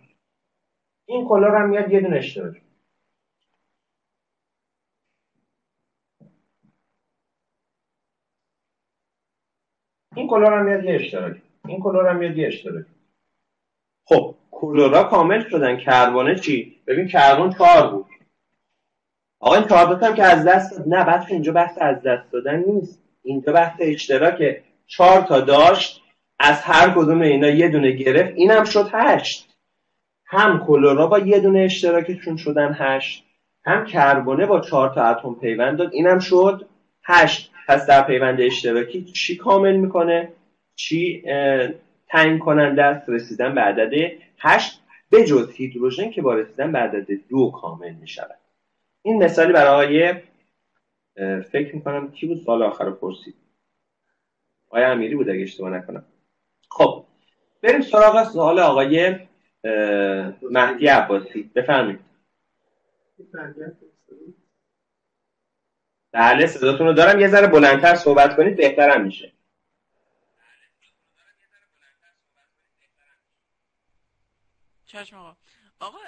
A: این کلور هم میاد یه دونه اشتراک. این کلور هم میاد یه اشتراک. این کلور هم میاد یه اشتراک. خب کلورا کامل شدن. کربونه چی؟ ببین کربن چهار بود. آقا این چهار هم که از دست داد. نه بحث اینجا بحث از دست دادن نیست. اینجا بحث اشتراک چهار تا داشت. از هر کدوم اینا یه دونه گرفت. اینم شد هشت. هم کلورا با یه دونه اشتراکشون شدن هشت. هم کربونه با چهار تا اتم پیوند داد. اینم شد هشت. پس در پیوند اشتراکی چی کامل می‌کنه؟ چی تعیین کننده است؟ رسیدن به عدد 8 به جز هیدروژن که با رسیدن به عدد دو کامل می شود این مثالی برای فکر می‌کنم کی بود؟ سال آخر رو پرسید. آقای امیری بود اگه اشتباه نکنم. خب بریم سراغ سوال آقای مهدی عباسی. بفرمایید. بله صداتون رو دارم. یه ذره بلندتر صحبت کنید بهترم میشه.
F: چشم آقا. آقا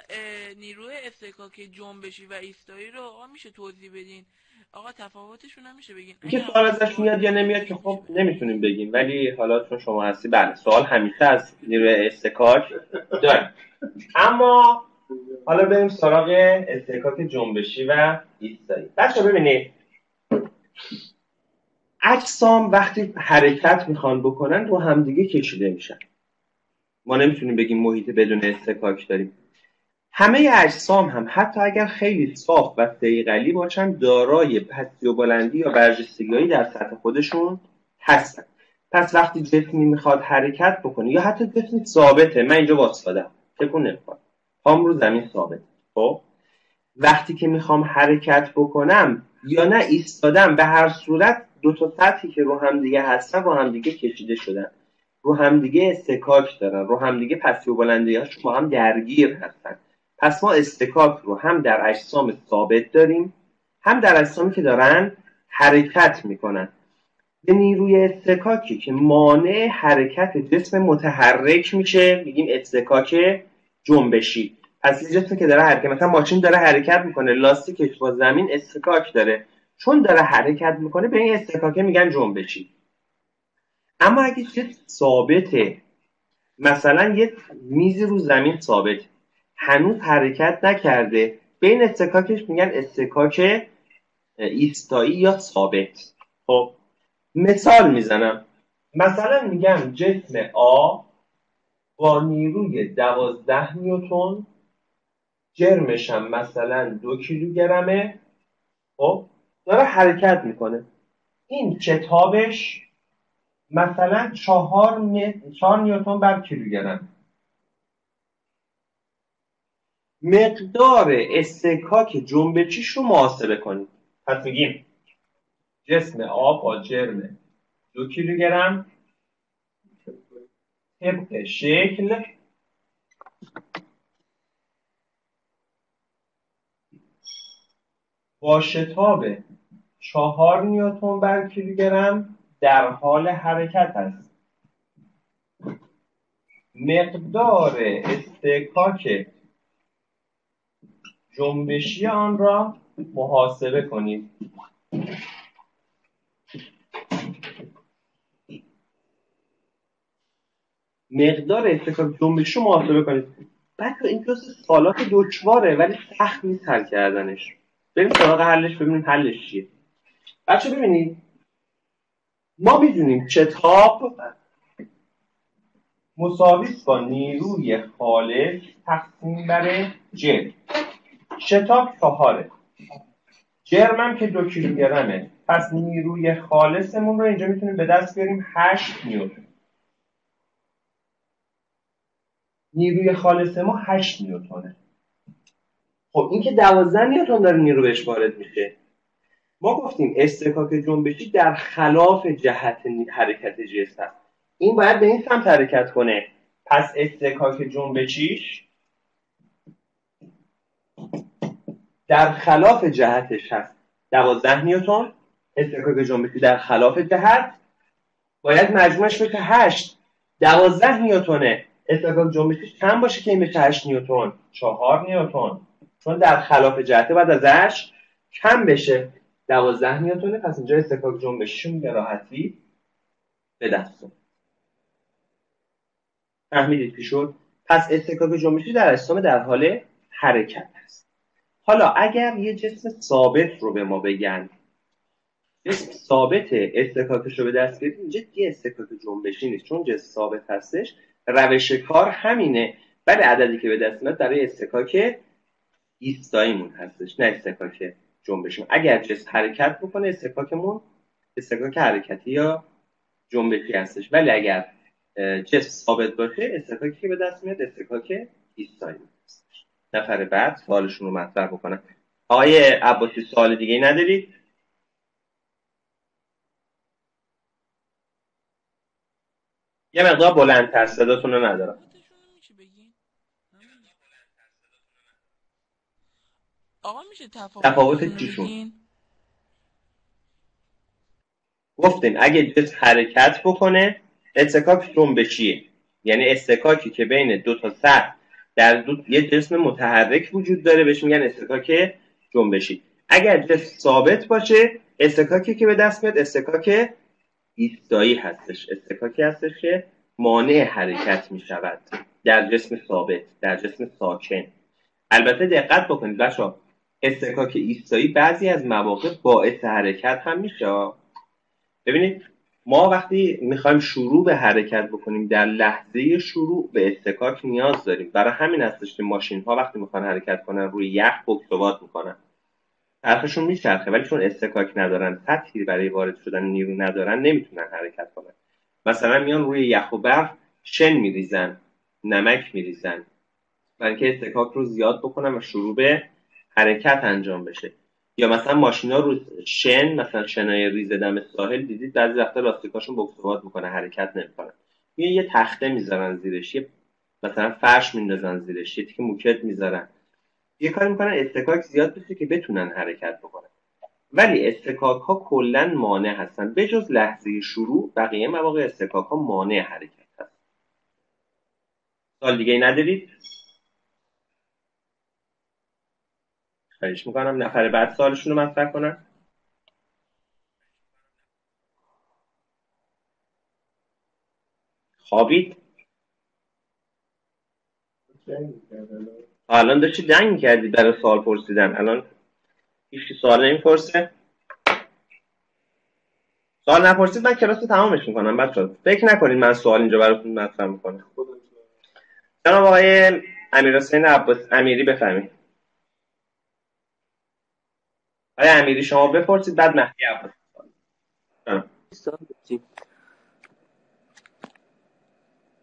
F: نیروی استکاک جنبشی و ایستایی رو آقا میشه توضیح بدین؟ آقا تفاوتشون هم میشه بگین.
A: که سوال ازش میاد یا نمیاد که خب نمی‌تونیم بگیم. ولی حالا چون شما هستی بله سوال همیشه از نیروی استکاک داریم اما حالا بریم سراغ استکاک جنبشی و ایستایی. بچه ببینید. اجسام وقتی حرکت می‌خوان بکنن رو همدیگه کشیده میشن. ما نمی‌تونیم بگیم محیط بدون استکاک داریم. همه اجسام هم حتی اگر خیلی صاف و سیقلی باشن دارای پستی و بلندی یا برجستگی در سطح خودشون هستن. پس وقتی جسمی می‌خواد حرکت بکنه یا حتی جسمی ثابته من اینجا واسطادم تکون نمی‌خواد. پام رو زمین ثابت خب؟ وقتی که می‌خوام حرکت بکنم یا نه ایستادم به هر صورت دو تا سطحی که رو هم دیگه هستن رو هم دیگه کشیده شدن. رو همدیگه استکاک دارن رو همدیگه پسی و بلندی با هم درگیر هستن. پس ما استکاک رو هم در اجسام ثابت داریم هم در اجسامی که دارن حرکت می‌کنن. به نیروی استکاکی که مانع حرکت جسم متحرک میشه میگیم استکاک جنبشی. پس جسمی که داره حرکت مثلا ماشین داره حرکت می‌کنه لاستیکش با زمین استکاک داره. چون داره حرکت می‌کنه به این استکاکه میگن جنبشی. اما اگه چیز ثابته مثلا یه میزی رو زمین ثابت هنوز حرکت نکرده. به این استکاکش میگن استکاک ایستایی یا ثابت. خب مثال می‌زنم. مثلا میگم جسم آ با نیروی دوازده نیوتون جرمش مثلا دو کیلوگرمه. خب داره حرکت می‌کنه. این کتابش مثلا چهار, متر، چهار نیوتن بر کیلوگرم. مقدار استکاک جنبشیش رو محاسبه کنید پس میگیم جسم آب با جرم دو کیلوگرم طبق شکل با شتاب چهار نیوتن بر کیلوگرم در حال حرکت است. مقدار استکاک جنبشی آن را محاسبه کنید مقدار استکاک جنبشی محاسبه کنید بچه این جز سالات دچواره ولی سخت نیست حل کردنش. بریم سراغ حلش ببینیم حلش چیه. بچه ببینید. ما می‌دونیم شتاب مساوی با نیروی خالص تقسیم بر جرم شتاب چهاره. جرمم که دو کیلوگرمه. پس نیروی خالصمون رو اینجا می‌تونیم به دست بیاریم. 8 نیوتن. نیروی خالص ما 8 نیوتنه. خب این که 12 نیوتن داره نیرو بهش وارد میشه. ما گفتیم استکاک جنبشی در خلاف جهت حرکت جسم هست این باید به این سمت حرکت کنه. پس استکاک جنبشیش در خلاف جهتش هست 12 نیوتن استکاک جنبشی در خلاف جهت. باید مجموعش بشه 8 12 نیوتنه استکاک جنبشیش چند باشه که این بشه 8 نیوتن. 4 نیوتن. چون در خلاف جهته بعد ازش کم بشه. 12 نیوتنه پس اینجا استکاک جنبشیشون به راحتی به دست فهمیدید که شد؟ پس اصطکاک جنبشی در اجسام در حال حرکت است. حالا اگر یه جسم ثابت رو به ما بگن جسم ثابت اصطکاکش رو به دست گیرید اینجا یه اصطکاک جنبشی نیست. چون جسم ثابت هستش روش کار همینه. ولی عددی که به دست میاد برای اصطکاک ایستاییمون هستش نه اصطکاک جنبشی اگر جسم حرکت بکنه اصطکاکمون استکاک حرکتی یا جنبشی هستش. ولی اگر جسم ثابت باشه استکاکی که به دست میاد استکاک ایستایی هستش نفر بعد سوالشون رو مطرح بکنن آقای عباسی سوال دیگه ندارید؟ یه مقدار بلندتر صداتون رو ندارم.
F: آقا میشه تفاوت
A: تفاوت چیشون گفتیم اگه جسم حرکت بکنه استکاک جنبشیه یعنی استکاکی که بین دو تا سطح در دو یه جسم متحرک وجود داره بهش میگن استکاک جنبشی. اگر جسم ثابت باشه استکاکی که به دست میاد استکاک ایستایی هستش. استکاکی هستش که مانع حرکت می شود در جسم ثابت در جسم ساکن. البته دقت بکنید بچه استکاک ایستایی بعضی از مواقع باعث حرکت هم میشه. ببینید ما وقتی می‌خوایم شروع به حرکت بکنیم در لحظه شروع به استکاک نیاز داریم. برای همین هستش که ماشین ها وقتی می‌خوان حرکت کنن روی یخ بکسوات می‌کنن. حرفشون میچرخه ولی چون استکاک ندارن سطحی برای وارد شدن نیرو ندارن نمی‌تونن حرکت کنن. مثلا میان روی یخ و برف شن میریزن نمک میریزن. برای اینکه استکاک رو زیاد بکنن و شروع به حرکت انجام بشه. یا مثلا ماشینا رو شن مثلا شنای ریز دم ساحل دیدید بعضی وقتا لاستیکاشون بکسوات می‌کنه حرکت نمی‌کنه یه یه تخته می‌ذارن زیرش یه مثلا فرش میندازن زیرش یه تیکه موکت می‌ذارن. یه کاری می‌کنن استکاک زیاد بشه که بتونن حرکت بکنن. ولی استکاک ها کلا مانع هستن. به جز لحظه شروع بقیه مواقع استکاک ها مانع حرکت هست. سال دیگه ندارید؟ خواهش می‌کنم. نفر بعد سالشون رو مطرح کنن. خوابید؟ الان داشتی دنگ کردی برای سوال پرسیدن. الان هیچ سوال نمی‌پرسه. سوال نپرسید من کلاس رو تمامش می‌کنم بچه فکر نکنید من سوال اینجا براتون مطرح می‌کنم. جناب آقای امیر حسین عباس امیری بفهمید آقای امیری شما بپرسید؟ بعد مهدی عباس.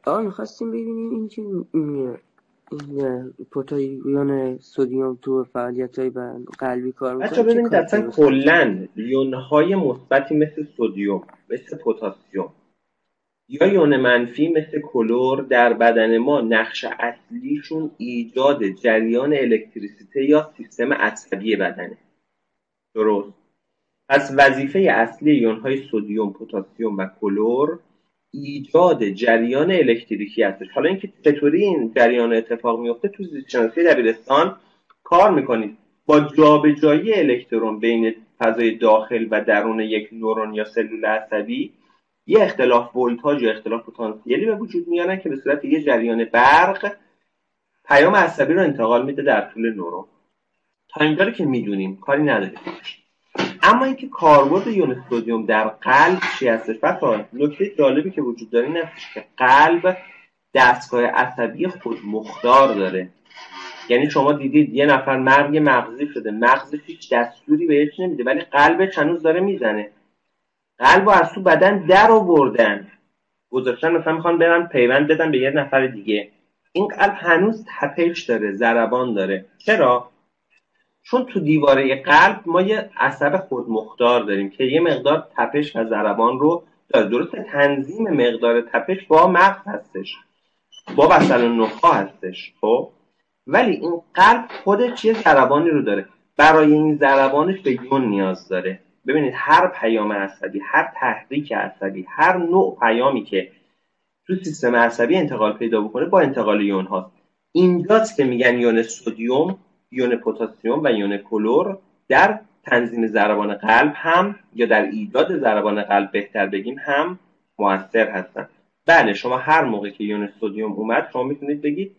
E: آقا می‌خواستیم ببینیم این که این پوتایون سودیوم تو فعالیت های قلبی کار می‌کنه
A: بچه ببینید اصلا کلا یونهای مثبتی مثل سودیوم مثل پتاسیم یا یون منفی مثل کلور در بدن ما نقش اصلیشون ایجاد جریان الکتریسیته یا سیستم عصبی بدنه. درست. پس وظیفه اصلی یونهای سودیوم پتاسیم و کلور ایجاد جریان الکتریکی هستش. حالا اینکه چطوری این جریان اتفاق میفته تو زیستشناسی دبیرستان کار می‌کنید. با جابجایی الکترون بین فضای داخل و درون یک نورون یا سلول عصبی یه اختلاف ولتاژ یا اختلاف پتانسیلی به وجود میارن که به صورت یه جریان برق پیام عصبی رو انتقال میده در طول نورون. تا اینجا که می‌دونیم کاری نداریم. اما اینکه کاربرد یون سدیم در قلب چی هستش بچه‌ها نکته جالبی که وجود داره این که قلب دستگاه عصبی خود مختار داره. یعنی شما دیدید یه نفر مرگ مغزی شده مغز هیچ دستوری بهش نمیده ولی قلبش هنوز داره می‌زنه. قلب از تو بدن در آوردن. گذاشتن مثلا می‌خوان برن پیوند بدن به یه نفر دیگه. این قلب هنوز تپش داره ضربان داره. چرا؟ چون تو دیواره قلب ما یه عصب خودمختار داریم که یه مقدار تپش و ضربان رو داره. درست تنظیم مقدار تپش با مغز هستش با وصل نخا هستش خب؟ ولی این قلب خودش یه ضربانی رو داره. برای این ضربانش به یون نیاز داره. ببینید هر پیام عصبی هر تحریک عصبی هر نوع پیامی که تو سیستم عصبی انتقال پیدا بکنه با انتقال یون هاست. اینجاست که میگن یون سودیوم یون پتاسیم و یون کلور در تنظیم ضربان قلب هم یا در ایجاد ضربان قلب بهتر بگیم هم موثر هستن. بله شما هر موقع که یون سودیوم اومد شما می‌تونید بگید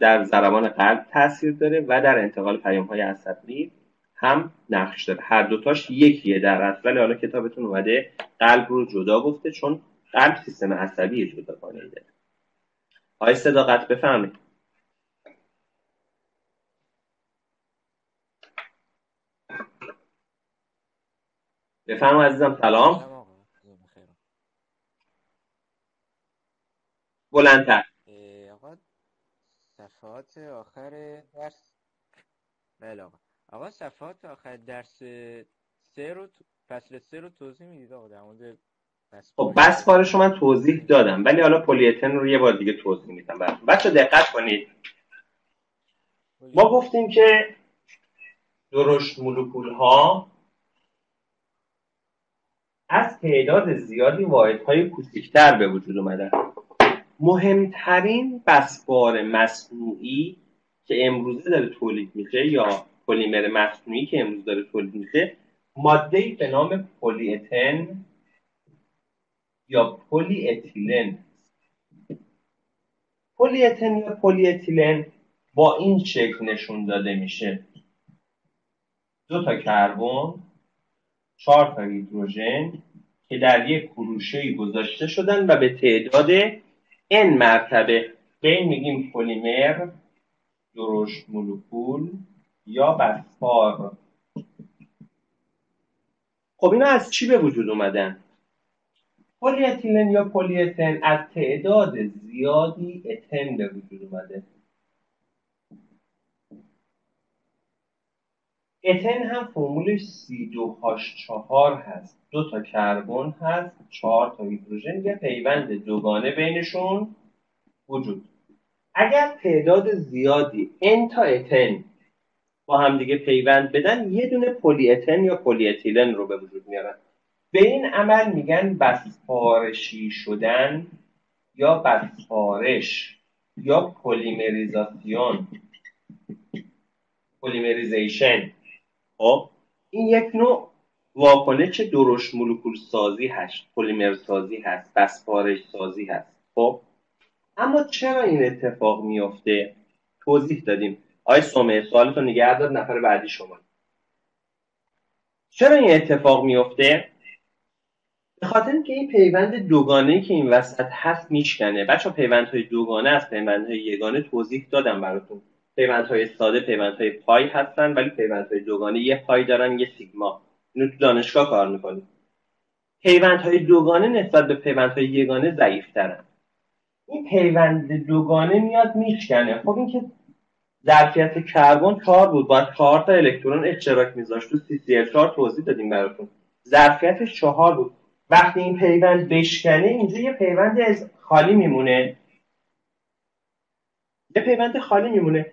A: در ضربان قلب تاثیر داره و در انتقال پیام های عصبی هم نقش داره. هر دوتاش یکیه در اصل. ولی حالا کتابتون اومده قلب رو جدا گفته چون قلب سیستم عصبی جدا کنه داره آقای صداقت بفهمید بفرما عزیزم سلام. بلندتر.
G: آقا صفحات آخر درس. بله آقا. آقا صفحات آخر درس سه رو فصل سه رو توضیح می‌دید آقا؟ در مورد
A: خب بس بارش رو من توضیح دادم ولی حالا پلیتن رو یه بار دیگه توضیح میدم براتون. بچه دقت کنید. ما گفتیم که درشت مولکول ها از تعداد زیادی واحدهای کوچکتر به وجود اومدن. مهمترین بسبار مصنوعی که امروزه داره تولید میشه یا پلیمر مصنوعی که امروز داره تولید میشه ماده به نام پلی اتن یا پلی اتیلن پلی اتن یا پلی اتیلن با این شکل نشون داده میشه. دو تا کربن چهار تا هیدروژن که در یک کروشه گذاشته شدن و به تعداد n مرتبه. به این میگیم پلیمر درشت مولکول یا بسپار خب اینا از چی به وجود اومدن؟ پلی اتیلن یا پلی اتن از تعداد زیادی اتن به وجود اومده. اتن هم فرمولش سی دو هاش چهار هست. دو تا کربن هست چهار تا هیدروژن یه پیوند دوگانه بینشون وجود. اگر تعداد زیادی n تا اتن با هم دیگه پیوند بدن یه دونه پلی اتن یا پلی اتیلن رو به وجود میارن. به این عمل میگن بسپارشی شدن یا بسپارش یا پلیمریزاسیون polymerization خب این یک نوع واکنش درشت مولکول سازی هست پلیمر سازی هست بسپارش سازی هست. خب اما چرا این اتفاق میافته؟ توضیح دادیم. آقای سومه سوالتو نگه دار نفر بعدی شما. چرا این اتفاق میفته به خاطر اینکه این پیوند دوگانه که این وسط هست میشکنه. بچه پیوندهای دوگانه از پیوندهای یگانه توضیح دادم براتون. پیوندهای ساده پیوندهای پای هستن ولی پیوندهای دوگانه یه پای دارن یه سیگما. اینو تو دانشگاه کار می‌کنیم. پیوندهای دوگانه نسبت به پیوندهای یگانه ضعیفترن. این پیوند دوگانه میاد میشکنه. خب این که ظرفیت کربن چهار بود. باید چهار تا الکترون اشتراک میذاشت. تو سی سی چهار توضیح دادیم براتون. ظرفیتش چهار بود. وقتی این پیوند بشکنه اینجا یه پیوند خالی میمونه. یه پیوند خالی میمونه.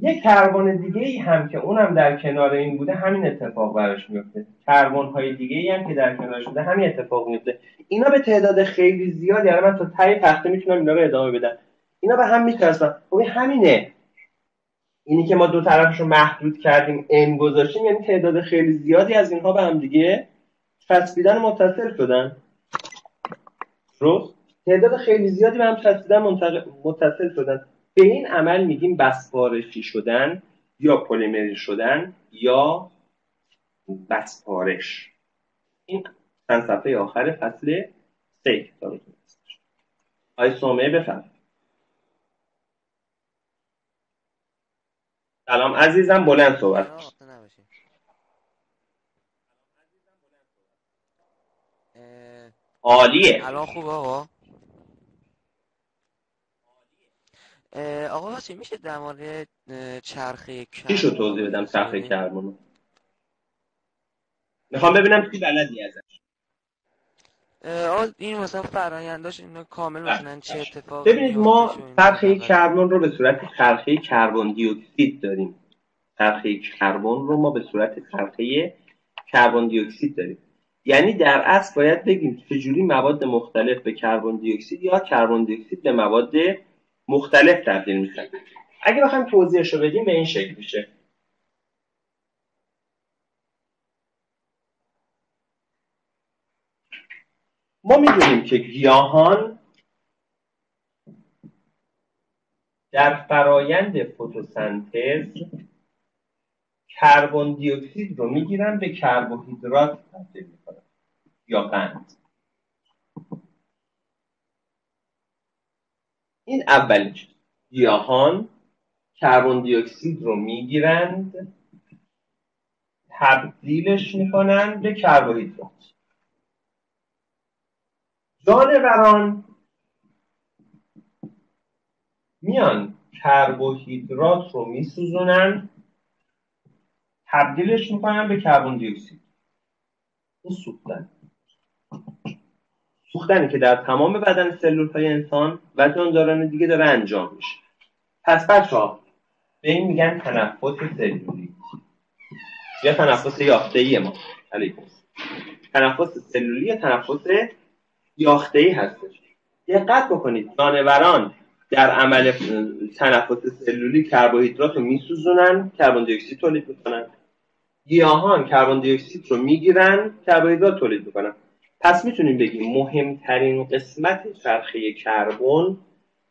A: یه کربن دیگه ای هم که اونم در کنار این بوده همین اتفاق براش میفته. کربن های دیگه ای هم که در کنارش بوده همین اتفاق میفته. اینا به تعداد خیلی زیادی یعنی من تا تای تخته می‌تونم اینا رو ادامه بدم. اینا به هم میچسبن خب همینه. اینی که ما دو طرفش رو محدود کردیم ان گذاشتیم یعنی تعداد خیلی زیادی از اینها به هم دیگه چسبیدن متصل شدن. درست؟ تعداد خیلی زیادی به هم چسبیدن متصل شدن. به این عمل میگیم بسپارشی شدن یا پلیمری شدن یا بسپارش. این چند صفحه آخر فصل سه کتابتون هستش. آی سومه بفرمایید. سلام عزیزم بلند صحبت عالیه.
D: الان خوب آقا؟ آقا واسه میشه در مورد چرخه
A: چی شو توضیح بدم؟ چرخه کربن می‌خوام ببینم چی بلدی ازش.
D: آقا این مثلا فراینداش اینو کامل
A: بله،
D: مثلا چه
A: بله.
D: اتفاقی
A: ببینید ما
D: اینا
A: چرخه. کربن رو به صورت چرخه کربن دی اکسید داریم. چرخه کربن رو ما به صورت چرخه کربن دی اکسید داریم. یعنی در اصل باید بگیم چجوری مواد مختلف به کربن دی اکسید یا کربن دی اکسید به مواد مختلف تبدیل میشن. اگه بخوایم توضیحش رو بدیم به این شکل میشه. ما می‌دونیم که گیاهان در فرایند فتوسنتز کربن دی اکسید رو می‌گیرن به کربوهیدرات تبدیل می‌کنن یا قند. این اولین چیز. گیاهان کربن دی اکسید رو می‌گیرند تبدیلش می‌کنن به کربوهیدرات. جانوران میان کربوهیدرات رو میسوزونن تبدیلش می‌کنن به کربن دی اکسید این سوختن. سوختنی که در تمام بدن سلول های انسان و جانداران دیگه داره انجام میشه. پس بچه ها به این میگن تنفس سلولی. یا تنفس یافته ای ما علیکم تنفس سلولی یا تنفس یافته ای هستش. دقت بکنید جانوران در عمل تنفس سلولی کربوهیدرات رو میسوزونن کربن دی اکسید تولید می‌کنن. گیاهان کربن دی اکسید رو می‌گیرن کربوهیدرات تولید می‌کنن. پس می‌تونیم بگیم مهمترین قسمت چرخه کربن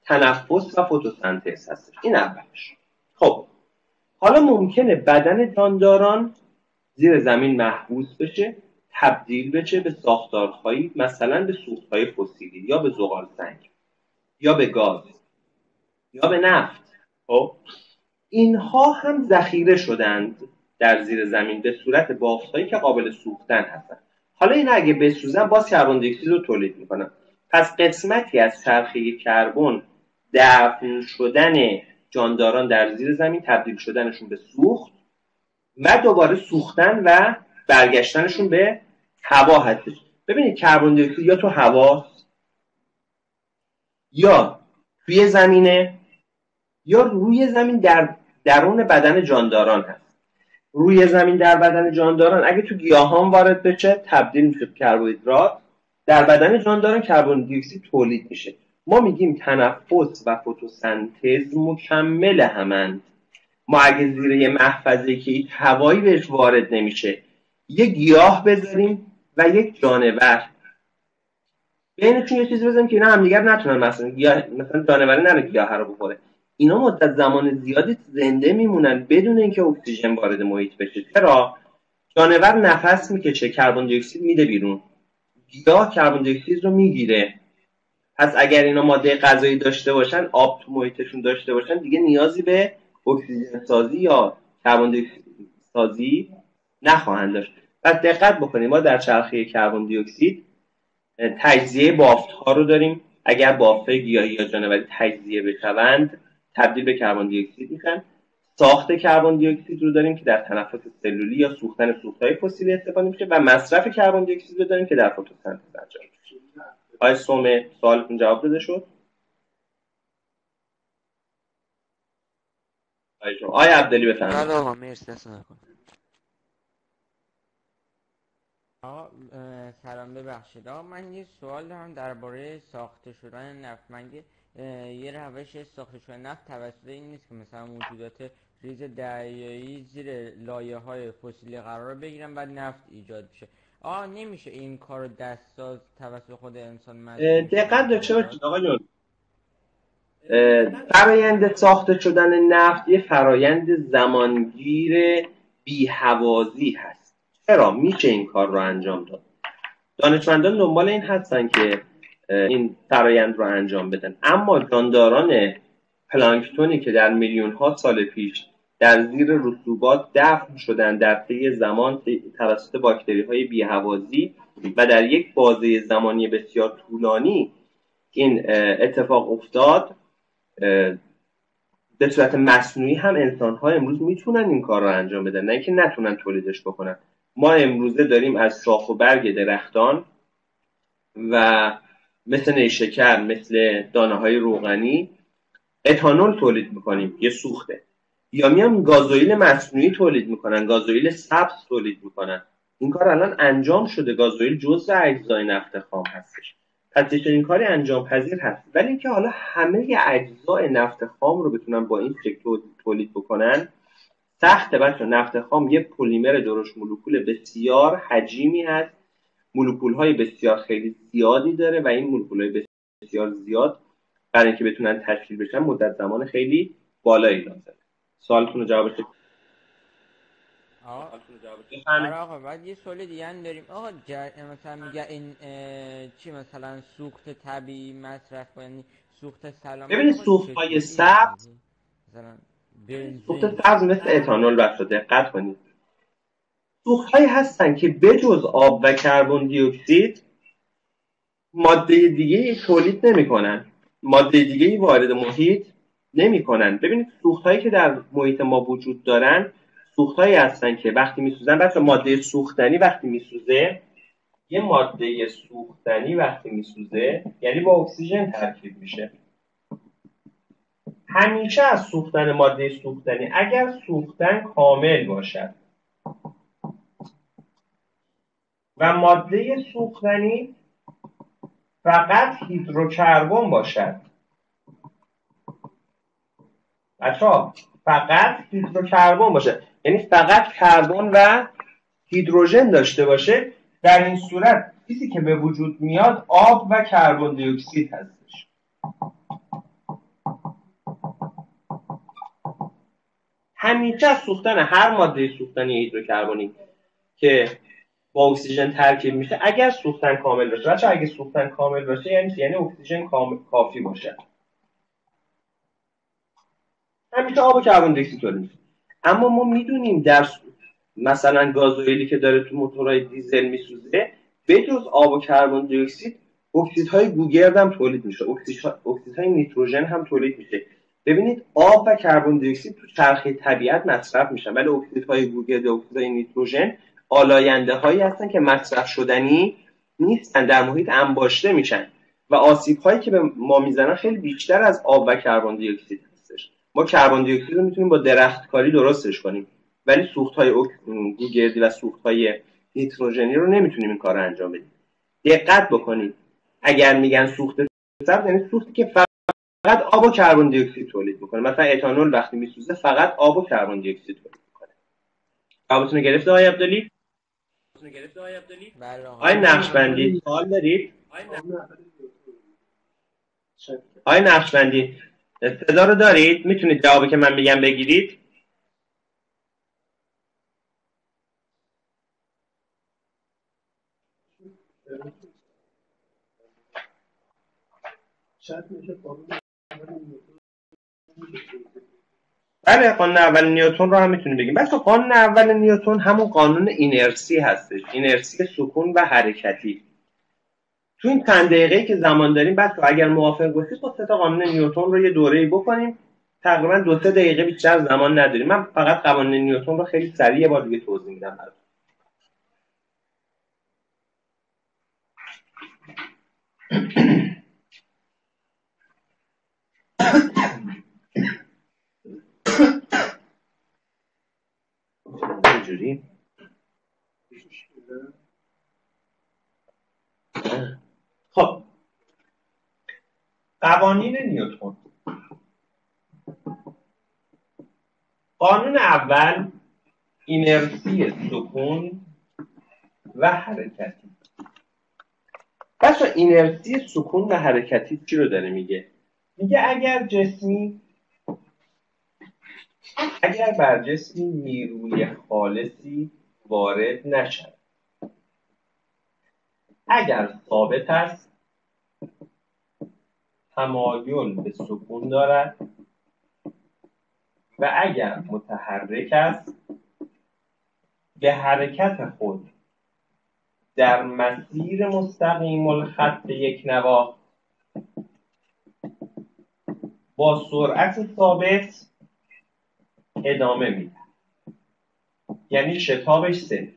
A: تنفس و فتوسنتز هستش. این اولش. خب حالا ممکنه بدن جانداران زیر زمین محبوس بشه تبدیل بشه به ساختارهایی مثلا به سوختهای فسیلی یا به زغال سنگ یا به گاز یا به نفت. خب اینها هم ذخیره شدند در زیر زمین به صورت بافتهایی که قابل سوختن هستند حالا این اگه بسوزن باز کربن دی رو تولید می‌کنن پس قسمتی از چرخه کربن دفن شدن جانداران در زیر زمین تبدیل شدنشون به سوخت و دوباره سوختن و برگشتنشون به هوا هستش. ببینید کربن دی یا تو هواست یا توی زمینه یا روی زمین در درون بدن جانداران هست. روی زمین در بدن جانداران اگه تو گیاهان وارد بشه تبدیل میشه به کربوهیدرات. در بدن جانداران کربن دی اکسید تولید میشه. ما میگیم تنفس و فتوسنتز مکمل همند. ما اگه زیر یه محفظه که هوایی بهش وارد نمیشه یه گیاه بذاریم و یک جانور. بینشون یه چیزی بزنیم که اینا همدیگر نتونن مثلا گیاه مثلا جانوری نره گیاه رو بخوره. اینا مدت زمان زیادی زنده میمونن بدون اینکه اکسیژن وارد محیط بشه. چرا؟ جانور نفس می‌کشه کربن دی اکسید میده بیرون. گیاه کربن دی اکسید رو می‌گیره. پس اگر اینا ماده غذایی داشته باشن آب تو محیطشون داشته باشن دیگه نیازی به اکسیژن سازی یا کربن دی سازی نخواهند داشت. پس دقت بکنید ما در چرخه کربن دی اکسید تجزیه بافت ها رو داریم. اگر بافه گیاهی یا جانوری تجزیه بشوند تبدیل به کربن دی اکسید میشن ساخت کربن دی اکسید رو داریم که در تنفس سلولی یا سوختن سوختهای فسیلی استفاده میشه و مصرف کربن دی اکسید رو داریم که در فتوسنتز انجام میشه. آقای سومه سوالتون جواب داده شد. آقای عبدلی بفرمایید.
G: بله آقا مرسی دست سلام ببخشید. من یه سوال دارم درباره ساخته شدن نفت. من یه روش ساخته شدن نفت توسط این نیست که مثلا موجودات ریز دریایی زیر لایه های فسیلی قرار بگیرن و نفت ایجاد بشه. آقا نمیشه این کار دستساز توسط خود انسان
A: دقت داشته؟ باشید آقایون فرایند ساخته شدن نفت یه فرایند زمانگیر بیهوازی هست. چرا؟ میشه این کار رو انجام داد. دانشمندان دنبال این هستن که این فرایند رو انجام بدن. اما جانداران پلانکتونی که در میلیون ها سال پیش در زیر رطوبات دفن شدن در طی زمان توسط باکتری های بیهوازی و در یک بازه زمانی بسیار طولانی این اتفاق افتاد به صورت مصنوعی هم انسان ها امروز می‌تونن این کار رو انجام بدن. نه اینکه نتونن تولیدش بکنن. ما امروزه داریم از شاخ و برگ درختان و مثل نیشکر مثل دانه های روغنی اتانول تولید می‌کنیم یه سوخته. یا میان گازوئیل مصنوعی تولید می‌کنن گازوئیل سبز تولید می‌کنن. این کار الان انجام شده گازوئیل جزء اجزای نفت خام هستش. پس چنین کاری انجام پذیر هست. ولی اینکه حالا همه اجزای نفت خام رو بتونن با این شکل تو- تولید بکنن سخته بچه نفت خام یه پلیمر درشت مولکول بسیار حجیمی هست. مولکول های بسیار خیلی زیادی داره و این مولکول های بسیار زیاد برای اینکه بتونن تشکیل بشن مدت زمان خیلی بالایی لازمه. سوالتون رو بفرمایید.
G: آره آقا بعد یه سوال دیگه هم داریم. آقا جر... مثلا میگه این اه، چی مثلا سوخت طبیعی مصرف یعنی سوخت سلامت
A: ببینید سوخت‌های
G: چطوری
A: سبز؟
G: مثلا بنزین.
A: سوخت سبز مثل اتانول بچه دقت کنید. سوخت هایی هستن که بجز آب و کربن دی اکسید ماده دیگه تولید نمی‌کنن. ماده دیگه وارد محیط نمی‌کنن. ببینید سوخت هایی که در محیط ما وجود دارن سوخت هایی هستن که وقتی میسوزن بچه ماده سوختنی وقتی میسوزه یه ماده سوختنی وقتی میسوزه یعنی با اکسیژن ترکیب میشه. همیشه از سوختن ماده سوختنی اگر سوختن کامل باشد. و ماده سوختنی فقط هیدروکربن باشد. بچه فقط هیدروکربن باشه. یعنی فقط کربن و هیدروژن داشته باشه. در این صورت چیزی که به وجود میاد آب و کربن دی اکسید هستش. همیشه از سوختن هر ماده سوختنی هیدروکربنی که با اکسیژن ترکیب میشه. اگر سوختن کامل باشه. بچه اگه سوختن کامل باشه یعنی؟ یعنی اکسیژن کافی باشه. همیشه آب و کربن دی اکسید تولید میشه اما ما می‌دونیم در مثلا گازوئیلی که داره تو موتورهای دیزل میسوزه بجز آب و کربن دی اکسید اکسیدهای گوگرد هم تولید میشه. اکسیدها- اکسیدهای نیتروژن هم تولید میشه. ببینید آب و کربن دی اکسید تو چرخه طبیعت مصرف میشن. ولی اکسیدهای گوگرد و اکسیدهای نیتروژن آلاینده هایی هستن که مصرف شدنی نیستن در محیط انباشته میشن. و آسیب هایی که به ما می‌زنن خیلی بیشتر از آب و کربن دی اکسید هستش. ما کربن دی اکسید رو می‌تونیم با درختکاری درستش کنیم. ولی سوخت های گوگردی و سوخت های نیتروژنی رو نمی‌تونیم این کار رو انجام بدیم. دقت بکنید. اگر میگن سوخت سبز یعنی سوختی که فقط آب و کربن دی اکسید تولید می‌کنه. مثلا اتانول وقتی میسوزه فقط آب و کربن دی اکسید تولید می‌کنه. رو گرفته آقای عبدالی؟
G: بله آقا.
A: آقای نقشبندی. سوال دارید؟ آقای نقشبندی. صدا رو دارید؟ می‌تونید جوابی که من میگم بگیرید؟ بله قانون اول نیوتن رو هم می‌تونیم بگیم. بس قانون اول نیوتن همون قانون اینرسی هستش. اینرسی سکون و حرکتی. تو این چند دقیقه که زمان داریم بچه اگر موافق باشید با سه تا قانون نیوتن رو یه دوره بکنیم. تقریبا دو سه دقیقه بیشتر زمان نداریم. من فقط قوانین نیوتن رو خیلی سریع یه بار دیگه توضیح میدم براتون. اینجوری؟ خب. قوانین نیوتن. قانون اول اینرسی سکون و حرکتی. بچه اینرسی سکون و حرکتی چی رو داره میگه؟ میگه اگر جسمی اگر بر جسمی نیروی خالصی وارد نشد اگر ثابت است تمایل به سکون دارد. و اگر متحرک است به حرکت خود در مسیر مستقیم الخط یک نوا با سرعت ثابت ادامه میده یعنی شتابش صفر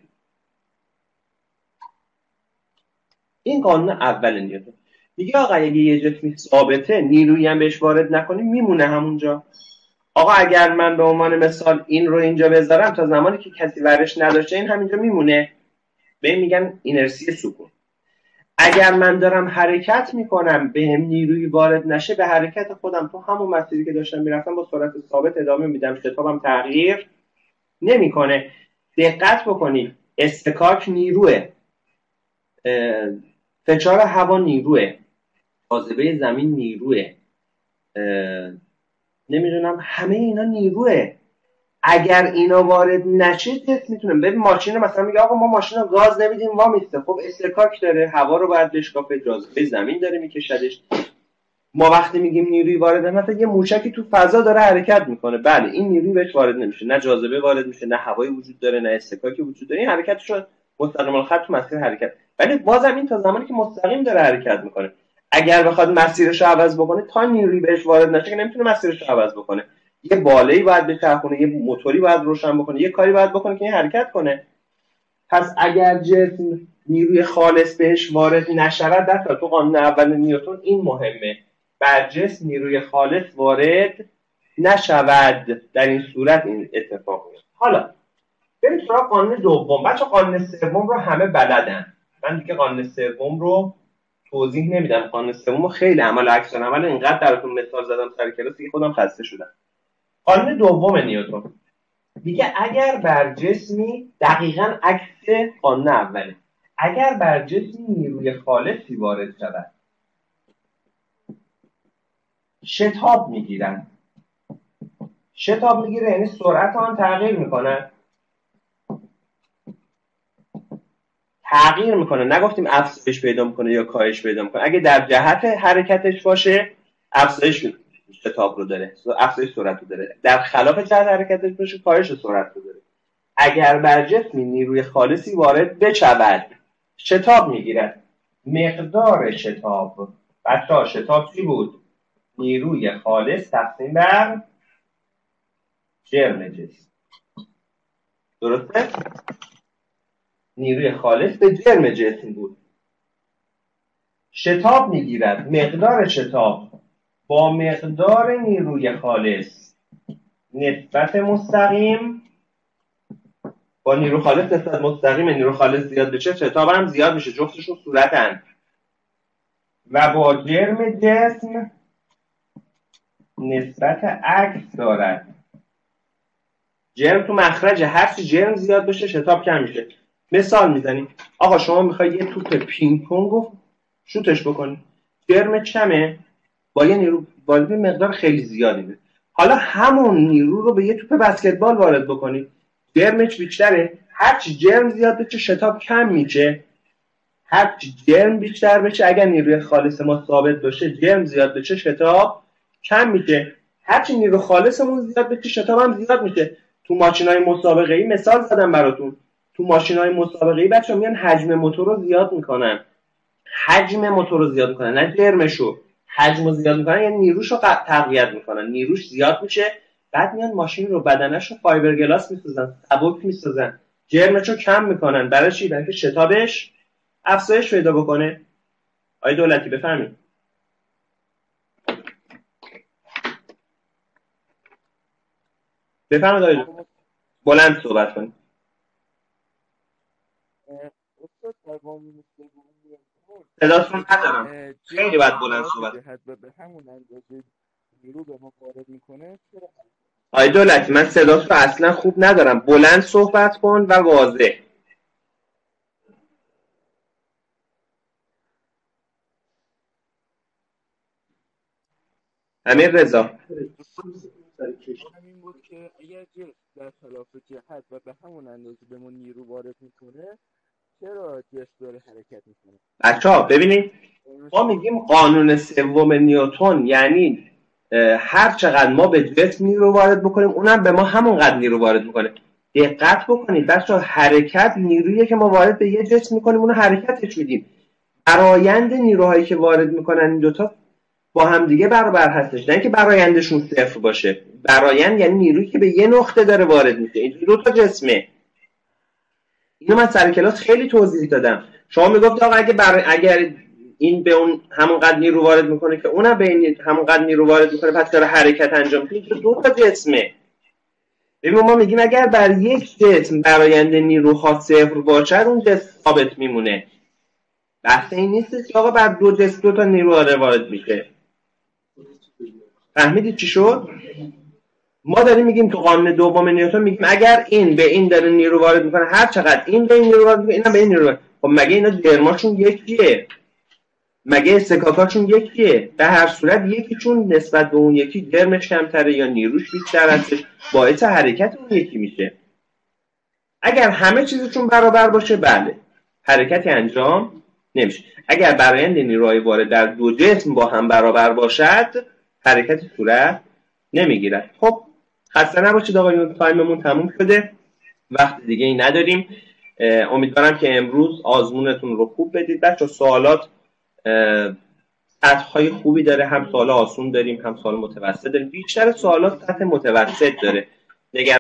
A: این قانون اول نیوتن میگه آقا اگه یه جسمی ثابته نیرویی هم بهش وارد نکنیم میمونه همونجا. آقا اگر من به عنوان مثال این رو اینجا بذارم تا زمانی که کسی ورش نداشته این همینجا میمونه. به میگن اینرسی سکون. اگر من دارم حرکت می‌کنم به هم نیروی وارد نشه به حرکت خودم. تو همون مسیری که داشتم می‌رفتم با سرعت ثابت ادامه میدم. شتابم تغییر نمی‌کنه. دقت بکنید استکاک نیروه. فشار هوا نیروه. جاذبه زمین نیروه. نمی‌دونم همه اینا نیروه. اگر اینا وارد نشه تست می‌تونم. ببین ماشین مثلا میگه آقا ما ماشین رو گاز نمیدیم وا میسته خب استکاک داره هوا رو باید بشکافه جاذبه زمین داره میکشدش. ما وقتی میگیم نیروی وارد مثلا یه موشکی تو فضا داره حرکت می‌کنه. بله این نیروی بهش وارد نمیشه. نه جاذبه وارد میشه نه هوایی وجود داره نه استکاکی وجود داره. این حرکتش مستقیم الخط تو مسیر حرکت. ولی بازم این تا زمانی که مستقیم داره حرکت می‌کنه. اگر بخواد مسیرش رو عوض بکنه تا نیروی بهش وارد نشه که نمی‌تونه مسیرش رو عوض بکنه. یه بالایی باید بچرخونه یه موتوری باید روشن بکنه یه کاری باید بکنه که این حرکت کنه. پس اگر جسم نیروی خالص بهش وارد نشود در تو قانون اول نیوتن این مهمه. بر جسم نیروی خالص وارد نشود. در این صورت این اتفاق میفته. حالا بریم سراغ قانون دوم. بچه قانون سوم رو همه بلدن. من دیگه قانون سوم رو توضیح نمیدم. قانون سوم خیلی عمل عکس عمل اینقدر درتون مثال زدم سر کلاس خودم خسته شدم. قانون دوم نیوتن میگه اگر بر جسمی دقیقا عکس قانون اوله. اگر بر جسمی نیروی خالصی وارد شود. شتاب می‌گیرن. شتاب می‌گیره یعنی سرعت آن تغییر می‌کنه. تغییر می‌کنه. نگفتیم افزایش پیدا می‌کنه یا کاهش پیدا می‌کنه. اگه در جهت حرکتش باشه افزایش شتاب رو داره افزایش سرعت رو داره. در خلاف جهت حرکتش باشه کاهش سرعت رو داره. اگر بر جسمی نیروی خالصی وارد بشود شتاب می‌گیرد. مقدار شتاب بچه شتاب چی بود؟ نیروی خالص تقسیم بر جرم جسم. درسته؟ نیروی خالص به جرم جسم بود. شتاب می‌گیرد. مقدار شتاب با مقدار نیروی خالص نسبت مستقیم با نیرو خالص نسبت مستقیم نیرو خالص زیاد بشه شتاب هم زیاد میشه جفتشون صورتن. و با جرم جسم نسبت عکس دارد جرم تو مخرج هرچی جرم زیاد بشه شتاب کم میشه. مثال می‌زنیم. آقا شما می‌خوای یه توپ پینگ پونگ شوتش بکنی. جرم کمه با یه نیرو با مقدار خیلی زیادی بید. حالا همون نیرو رو به یه توپ بسکتبال وارد بکنی. جرمش بیشتره. هرچی جرم زیاد بشه شتاب کم میشه. هرچی جرم بیشتر بشه اگر نیروی خالص ما ثابت باشه جرم زیاد بشه شتاب کم میشه. هرچی نیرو خالصمون زیاد بشه شتاب هم زیاد میشه. تو ماشین های مسابقه ای مثال زدم براتون. تو ماشین های مسابقه ای بچه میان حجم موتور رو زیاد می‌کنن. حجم موتور رو زیاد می‌کنن نه جرمشو. حجم رو زیاد می‌کنن یعنی نیروش رو تقویت می‌کنن. نیروش زیاد میشه بعد میان ماشین رو بدنش رو فایبرگلاس می‌سازن سبک می‌سازن جرمش رو کم می‌کنن. برای چی؟ برای شتابش افزایش پیدا بکنه. آقای دولتی بفهمید بفرمایید آقای. بلند صحبت کنید
E: استاد در قانون سوم نیوتن
A: صداتون ندارم. خیلی
E: از
A: بلند صحبت.
E: به همون اندازه نیرو به ما وارد می‌کنه.
A: آقای دولتی من صدات رو اصلا خوب ندارم. بلند صحبت کن و واضح. امیر رضا.
E: این بود که اگر در خلاف جهت و به همون اندازه به ما نیرو وارد می‌کنه چرا جسم داره حرکت می‌کنه؟
A: بچه ها ببینید ما میگیم قانون سوم نیوتن یعنی هر چقدر ما به جسم نیرو وارد بکنیم اونم به ما همونقدر نیرو وارد می‌کنه. دقت بکنید بچه حرکت نیرویی که ما وارد به یه جسم می‌کنیم اونو حرکتش میدیم. برایند نیروهایی که وارد می‌کنن این دوتا با همدیگه برابر هستش. نه اینکه برایندشون صفر باشه. برایند یعنی نیرویی که به یه نقطه داره وارد میشه. این دو تا جسمه. اینو من سر کلاس خیلی توضیح دادم. شما می‌گفت آقا اگه بر... اگر این به اون همونقدر نیرو وارد می‌کنه که اونم به این همونقدر نیرو وارد می‌کنه پس داره حرکت انجام میده. دو تا جسمه. ببین ما میگیم اگر بر یک جسم برایند نیروها صفر باشد اون جسم ثابت میمونه. بحث این نیست که آقا بر دو جسم دو تا نیرو وارد میشه. فهمیدید چی شد؟ ما داریم میگیم تو قانون دوم نیوتن میگیم اگر این به این داره نیرو وارد می‌کنه هر چقدر این به این نیرو وارد می‌کنه اینم به این نیرو وارد خب مگه اینا جرماشون یکیه؟ مگه استکاکاشون یکیه؟ به هر صورت یکیشون نسبت به اون یکی جرمش کمتره یا نیروش بیشتر هستش باعث حرکت اون یکی میشه. اگر همه چیزشون برابر باشه بله. حرکتی انجام نمیشه. اگر برایند نیروهای وارد در دو جسم با هم برابر باشد حرکتی صورت نمی‌گیرد. خب خسته نباشید آقایون تایممون تموم شده. وقت دیگه ای نداریم. امیدوارم که امروز آزمونتون رو خوب بدید. بچه سوالات سطح خوبی داره. هم سوال آسون داریم هم سوال متوسط داریم. بیشتر سوالات سطح متوسط داره. نگران